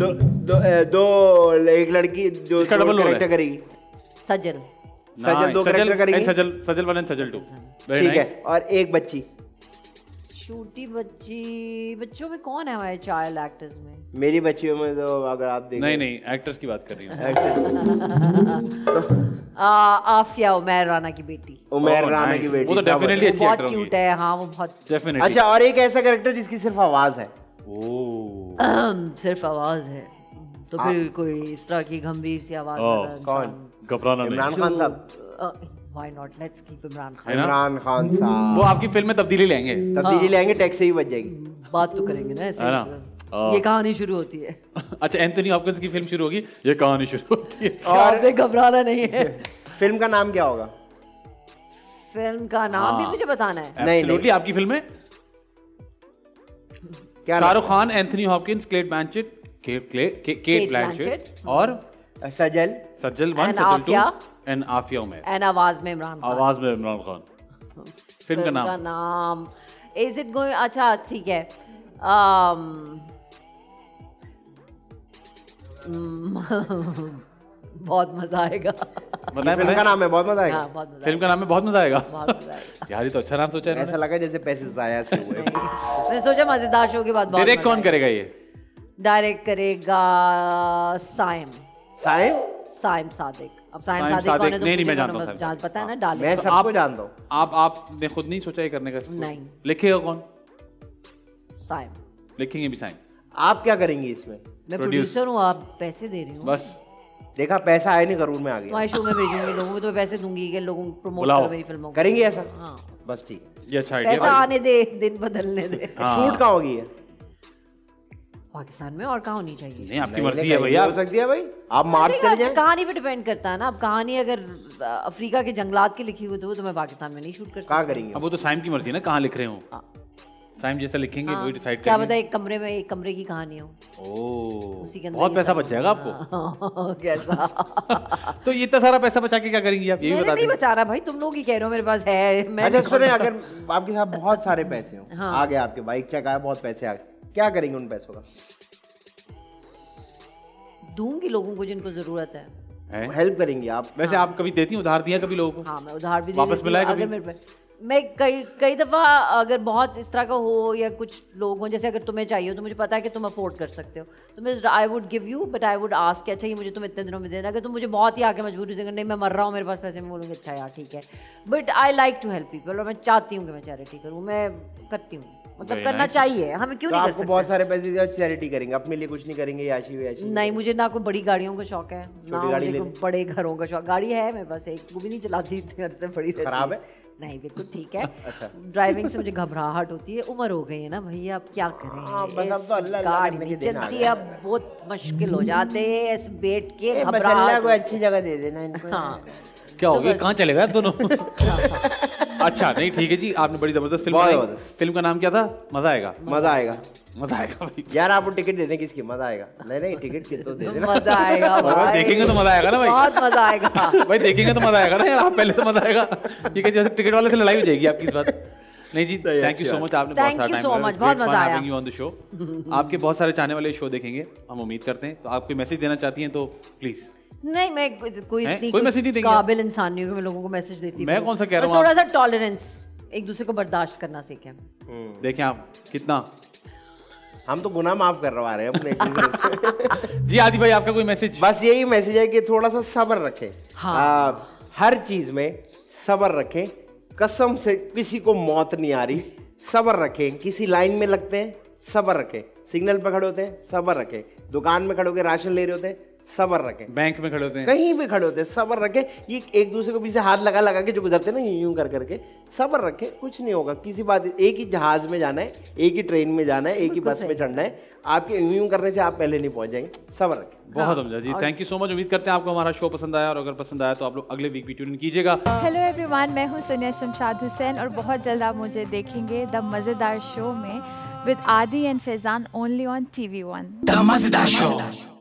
दो दो दो एक लड़की जो है। करेगी। सजल सजल दो character करेंगी? Sajal Sajal one and Sajal two. ठीक है और एक बच्ची। छोटी बच्ची बच्चों में कौन है हमारे चाइल्ड एक्टर्स में? मेरी बच्चियों में तो अगर आप देखें नहीं नहीं एक्टर्स की बात कर रही हूँ। एक्टर *laughs* आ, आफिया उमैर राना की बेटी। *laughs* उमेर Oh, राना nice. की बेटी वो तो definitely अच्छे। अच्छी बहुत क्यूट है हाँ वो बहुत डेफिनेटली अच्छा और एक ऐसा करेक्टर जिसकी सिर्फ़ आवाज़ है। ओह अहम, *clears throat* सिर्फ़ आवाज़ है। तो फिर कोई इस तरह की गंभीर सी आवाज़ Oh, कौन? घबराना नहीं। इमरान खान साहब। Why not let's keep Imran Khan है ना? इमरान खान वो आपकी फ़िल्म में तब्दीली लेंगे। तब्दीली लेंगे टैक्स से ही बच जाएगी। बात तो करेंगे ना ऐसे है। ना? ये कहानी शुरू होती है। *laughs* अच्छा एंथनी हॉपकिंस की फ़िल्म शुरू होगी ये कहानी शुरू होती है। और घबराना नहीं है। *laughs* फ़िल्म का नाम क्या होगा? फ़िल्म का नाम भी हाँ। मुझे बताना है। नहीं। एब्सोल्युटली आपकी फ़िल्म? में क्या Shahrukh Khan Anthony Hopkins Cate Blanchett Cate Blanchett और Sajal Sajjal one Afia. Two and Afia Umar N आवाज़ में इमरान खान आवाज़ में इमरान खान फ़िल्म का फ़िल्म का नाम नाम इज़ इट गोइंग अच्छा ठीक है um, *laughs* बहुत मज़ा आएगा। बताएँ फ़िल्म का नाम है बहुत मज़ा आएगा। हाँ बहुत मज़ा फ़िल्म का नाम है बहुत मज़ा आएगा। आएगा, बहुत मज़ा आएगा। यार ये तो अच्छा नाम सोचा है ऐसा लगा जैसे पैसे जाया से हुए। मैंने सोचा मज़ेदार शो के बाद बहुत डायरेक्ट कौन करेगा ये? डायरेक्ट करेगा साइम साइम? साइम सादिक। अब साइम साइम सादिक कौन है तो नहीं, नहीं, मुझे मैं जानता हूँ जान- पता है ना? मैं सबको जानता हूँ। आप आपने खुद नहीं सोचा ये करने का नहीं। लिखेगा कौन? साइम। लिखेंगे भी साइन आप क्या करेंगे इसमें? मैं प्रोड्यूसर हूँ आप पैसे दे रही हूँ। बस। देखा पैसा आया नहीं करूर में आ गया। तुम्हारे शो में भेजूँगी लोगों को तो पैसे दूँगी कि लोगों को प्रमोट करो मेरी फ़िल्मों को। करेंगे ऐसा? हाँ। बस ठीक है। ये अच्छा पैसा आने दे दिन बदलने दे। हाँ। शूट कहाँ होगी ये? पाकिस्तान में और कहाँ होनी चाहिए? नहीं आपकी मर्ज़ी है भैया। हो सकती है भाई। आप मार्च चले जाएँ। कहानी पे डिपेंड करता है ना। अब कहानी अगर अफ्रीका के जंगलात की लिखी हुई तो वो तो मैं पाकिस्तान में नहीं शूट कर कहाँ करेंगे? अब वो तो साइम की मर्ज़ी है ना कहाँ लिख रहे हो? हाँ। साइम जैसा लिखेंगे हाँ, वही डिसाइड क्या पता एक कमरे में एक कमरे की कहानी हो। ओह उसी के अंदर बहुत पैसा बच जाएगा आपको? हाँ, *laughs* कैसा? *laughs* तो ये इतना सारा पैसा बचा के क्या करेंगी आप? ये बता नहीं बचा रहा भाई तुम लोग ही कह रहे हो मेरे पास है मैं अच्छा सुने अगर आपके साथ बहुत सारे पैसे हो हाँ। आ गए आपके बाइक चेक आया बहुत पैसे आ गए। क्या करेंगे उन पैसों का? दूँगी लोगों को जिनको ज़रूरत है। हेल्प करेंगे आप। वैसे हाँ। आप कभी देती हैं उधार दिया कभी लोगों को? हाँ मैं उधार भी वापस देती मिला है कभी? अगर मेरे मैं कई कई दफ़ा अगर बहुत इस तरह का हो या कुछ लोग हों जैसे अगर तुम्हें चाहिए हो तो मुझे पता है कि तुम अफोर्ड कर सकते हो। तो मैं I would give you but I would ask अच्छा ये मुझे तुम इतने दिनों में देना। अगर तुम मुझे बहुत ही आके मजबूरी से नहीं मैं मर रहा हूँ मेरे पास पैसे मैं बोलूँगी अच्छा यार ठीक है। But I like to help people और मैं चाहती हूँ कि मैं चैरिटी करूँ मैं करती हूँ। मतलब करना. चाहिए। हमें क्यों तो नहीं आपको बहुत सारे पैसे चैरिटी करेंगे। अपने लिए कुछ नहीं करेंगे याशी याशी नहीं मुझे ना कोई बड़ी गाड़ियों का शौक है ना मुझे कोई बड़े घरों का शौक। गाड़ी है मेरे पास एक वो भी नहीं चलाती घर से बड़ी खराब है? नहीं बिल्कुल ठीक है। *laughs* अच्छा। ड्राइविंग से मुझे घबराहट होती है उम्र हो गई है ना भैया अब क्या करें? हाँ, इस तो गाड़ी चलती अब बहुत मुश्किल हो जाते हैं इस बैठ के घबराहट। को अच्छी जगह दे देना हाँ। क्या हो गया? कहाँ चले गए दोनों? *laughs* *laughs* अच्छा नहीं ठीक है जी आपने बड़ी ज़बरदस्त फ़िल्म बनाई। फ़िल्म का नाम क्या था? मज़ा आएगा। मज़ा आएगा। मज़ा आएगा भाई। यार आपको टिकट दे दें किसकी? मज़ा आएगा। नहीं नहीं टिकट की तो दे देना। मज़ा आएगा *laughs* भाई, भाई देखेंगे तो मज़ा आएगा ना भाई। बहुत मज़ा आएगा। भाई देखेंगे तो मज़ा आएगा ना यार आप पहले तो मज़ा आएगा। ठीक है जैसे टिकट वाले से लड़ाई हो जाएगी आपकी इस बात। नहीं जी थैंक यू सो मच आपने बहुत सारा टाइम so much, बहुत मज़ा आया। यू ऑन द शो आपके बहुत सारे चाहने वाले शो देखेंगे। हम उम्मीद करते हैं तो आप कोई मैसेज देना चाहती हैं तो प्लीज़ नहीं मैं कोई इतनी कोई message नहीं देंगे। काबिल इंसान नहीं हूँ मैं लोगों को मैसेज देती मैं कौन सा कह रहा बस हूँ थोड़ा सा टॉलरेंस एक दूसरे को बर्दाश्त करना सीखें। देखें आप कितना? हम तो गुनाह माफ़ करवा रहे हैं अपने। *laughs* जी आदि भाई आपका कोई मैसेज बस यही मैसेज है कि थोड़ा सा सब्र रखें। हाँ। आ, हर चीज़ में सब्र रखें। कसम से किसी को मौत नहीं आ रही। सब्र रखें। किसी लाइन में लगते हैं सब्र रखें। सिग्नल पर खड़े होते हैं सब्र रखें। दुकान में खड़े होकर राशन ले रहे होते हैं सब्र रखें। बैंक में खड़े होते हैं। कहीं भी खड़े होते हैं सब्र रखें। ये एक दूसरे को पीछे हाथ लगा लगा के जो गुजरते हैं ना यूँ कर करके सब्र रखें कुछ नहीं होगा। किसी बात एक ही जहाज़ में जाना है एक ही ट्रेन में जाना है एक ही बस में चढ़ना है आपके यूँ यूँ करने से आप पहले नहीं पहुँच जाएँगे। सब्र रखें। बहुत समझा जी थैंक यू सो मच उम्मीद करते हैं आपको हमारा शो पसंद आया और अगर पसंद आया तो आप लोग अगले वीक भी ट्यून कीजिएगा। हेलो एवरीवन मैं हूँ सनिया शमशाद हुसैन और बहुत जल्द आप मुझे देखेंगे द मज़ेदार शो में with Adi and Faizan only on TV one The Mazda Show.